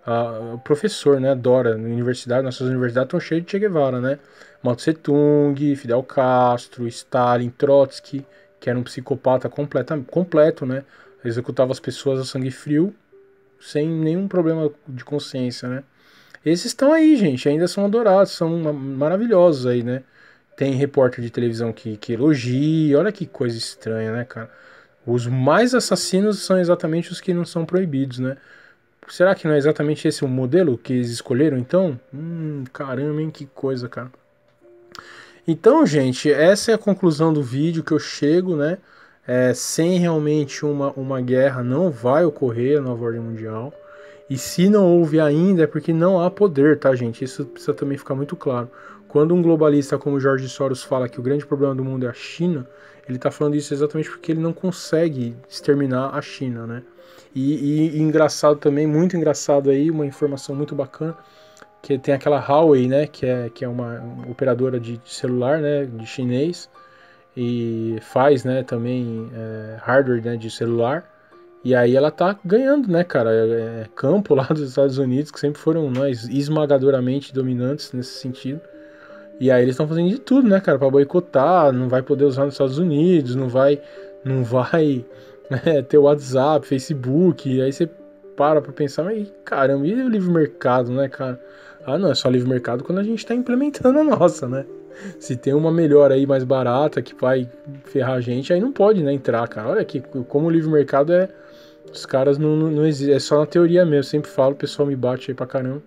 Ah, professor, né, adora na universidade, nossas universidades estão cheias de Che Guevara, né? Mao Tse Tung, Fidel Castro, Stalin, Trotsky, que era um psicopata completa, completo, né? Executava as pessoas a sangue frio, sem nenhum problema de consciência, né? Esses estão aí, gente, ainda são adorados, são maravilhosos aí, né? Tem repórter de televisão que, que elogia, olha que coisa estranha, né, cara? Os mais assassinos são exatamente os que não são proibidos, né? Será que não é exatamente esse o modelo que eles escolheram, então? Hum, caramba, hein, que coisa, cara. Então, gente, essa é a conclusão do vídeo que eu chego, né? É, sem realmente uma, uma guerra não vai ocorrer a nova ordem mundial. E se não houve ainda é porque não há poder, tá, gente? Isso precisa também ficar muito claro. Quando um globalista como Jorge Soros fala que o grande problema do mundo é a China, ele está falando isso exatamente porque ele não consegue exterminar a China, né? E, e, e engraçado também, muito engraçado aí, uma informação muito bacana que tem aquela Huawei, né, que é, que é uma, operadora de celular, né, de chinês, e faz, né, também é, hardware, né, de celular, e aí ela tá ganhando, né, cara, é, é campo lá dos Estados Unidos, que sempre foram nós esmagadoramente dominantes nesse sentido, e aí eles estão fazendo de tudo, né, cara, para boicotar, não vai poder usar nos Estados Unidos, não vai, não vai né, ter WhatsApp, Facebook, e aí você para pra pensar, mas caramba, e o livre mercado, né, cara? Ah, não, é só livre mercado quando a gente está implementando a nossa, né? Se tem uma melhor aí mais barata que vai ferrar a gente, aí não pode, né, entrar, cara. Olha aqui, como o livre mercado é. Os caras não, não, não existem, é só na teoria mesmo. sempre falo, o pessoal me bate aí pra caramba.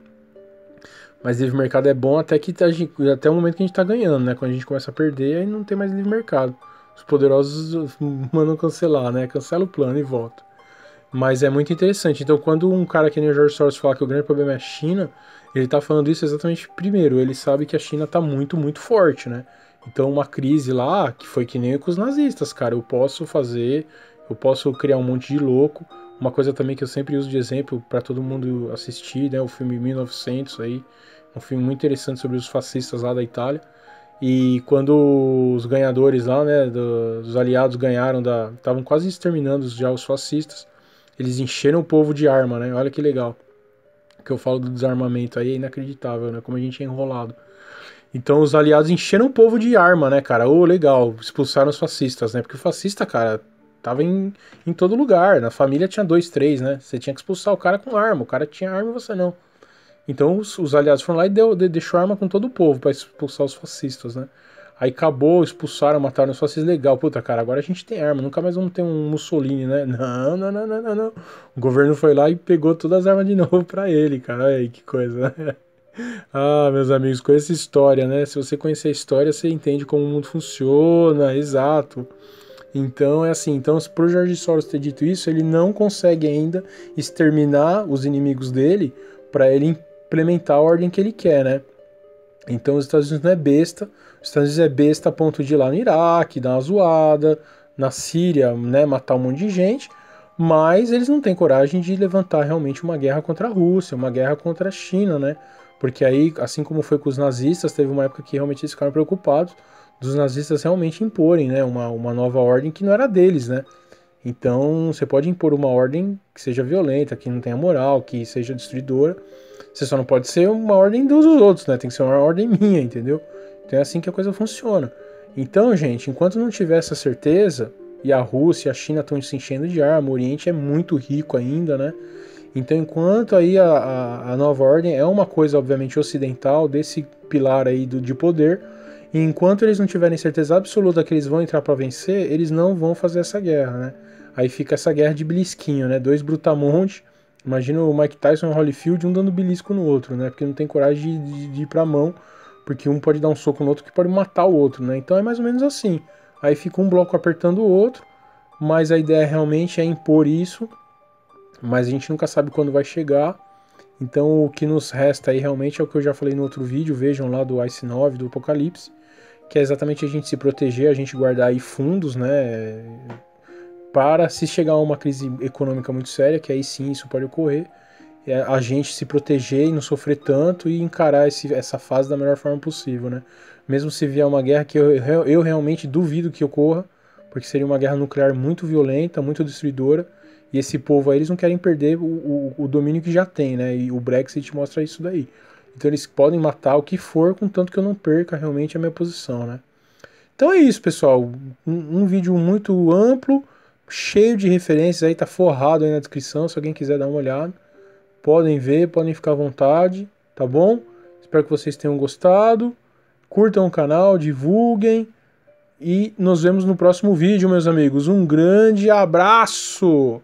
Mas livre mercado é bom até que tá, até o momento que a gente tá ganhando, né? Quando a gente começa a perder, aí não tem mais livre mercado. Os poderosos mandam cancelar, né? Cancela o plano e volta. Mas é muito interessante. Então, quando um cara que nem o George Soros fala que o grande problema é a China, ele está falando isso exatamente primeiro. Ele sabe que a China está muito, muito forte, né? Então, uma crise lá, que foi que nem com os nazistas, cara. Eu posso fazer, eu posso criar um monte de louco. Uma coisa também que eu sempre uso de exemplo para todo mundo assistir, né? O filme 1900 aí. Um filme muito interessante sobre os fascistas lá da Itália. E quando os ganhadores lá, né, dos aliados ganharam da, estavam quase exterminando já os fascistas. Eles encheram o povo de arma, né? Olha que legal. Que eu falo do desarmamento aí é inacreditável, né? Como a gente é enrolado. Então os aliados encheram o povo de arma, né, cara? Ô, oh, legal, expulsaram os fascistas, né? Porque o fascista, cara, tava em, em todo lugar. Na família tinha dois, três, né? Você tinha que expulsar o cara com arma. O cara tinha arma e você não. Então os, os aliados foram lá e deu, deixou arma com todo o povo para expulsar os fascistas, né? Aí acabou, expulsaram, mataram os fascistas. Legal, puta, cara, agora a gente tem arma, nunca mais vamos ter um Mussolini, né? Não, não, não, não, não, não. O governo foi lá e pegou todas as armas de novo pra ele, cara. Olha aí que coisa, né? Ah, meus amigos, conheça história, né? Se você conhecer a história, você entende como o mundo funciona, exato. Então é assim, então pro Jorge Soros ter dito isso, ele não consegue ainda exterminar os inimigos dele para ele implementar a ordem que ele quer, né? Então os Estados Unidos não é besta, os Estados Unidos é besta a ponto de ir lá no Iraque, dar uma zoada, na Síria, né, matar um monte de gente, mas eles não têm coragem de levantar realmente uma guerra contra a Rússia, uma guerra contra a China, né? Porque aí, assim como foi com os nazistas, teve uma época que realmente eles ficaram preocupados dos nazistas realmente imporem, né, uma, uma nova ordem que não era deles, né? Então, você pode impor uma ordem que seja violenta, que não tenha moral, que seja destruidora. Você só não pode ser uma ordem dos outros, né? Tem que ser uma ordem minha, entendeu? Então é assim que a coisa funciona. Então, gente, enquanto não tiver essa certeza, e a Rússia e a China estão se enchendo de arma, o Oriente é muito rico ainda, né? Então, enquanto aí a, a, a, nova ordem é uma coisa, obviamente, ocidental, desse pilar aí do, de poder, e enquanto eles não tiverem certeza absoluta que eles vão entrar para vencer, eles não vão fazer essa guerra, né? Aí fica essa guerra de belisquinho, né? Dois brutamontes, imagina o Mike Tyson e o Holyfield, um dando belisco no outro, né? Porque não tem coragem de, de, de ir pra mão, porque um pode dar um soco no outro que pode matar o outro, né? Então é mais ou menos assim. Aí fica um bloco apertando o outro, mas a ideia realmente é impor isso, mas a gente nunca sabe quando vai chegar. Então o que nos resta aí realmente é o que eu já falei no outro vídeo, vejam lá do Ice 9, do Apocalipse, que é exatamente a gente se proteger, a gente guardar aí fundos, né, para se chegar a uma crise econômica muito séria, que aí sim isso pode ocorrer, é a gente se proteger e não sofrer tanto e encarar esse, essa fase da melhor forma possível, né? Mesmo se vier uma guerra que eu, eu realmente duvido que ocorra, porque seria uma guerra nuclear muito violenta, muito destruidora, e esse povo aí, eles não querem perder o, o, o, domínio que já tem, né? E o Brexit mostra isso daí. Então eles podem matar o que for, contanto que eu não perca realmente a minha posição, né? Então é isso, pessoal. Um, um vídeo muito amplo, cheio de referências aí, tá forrado aí na descrição, se alguém quiser dar uma olhada. Podem ver, podem ficar à vontade, tá bom? Espero que vocês tenham gostado. Curtam o canal, divulguem. E nos vemos no próximo vídeo, meus amigos. Um grande abraço!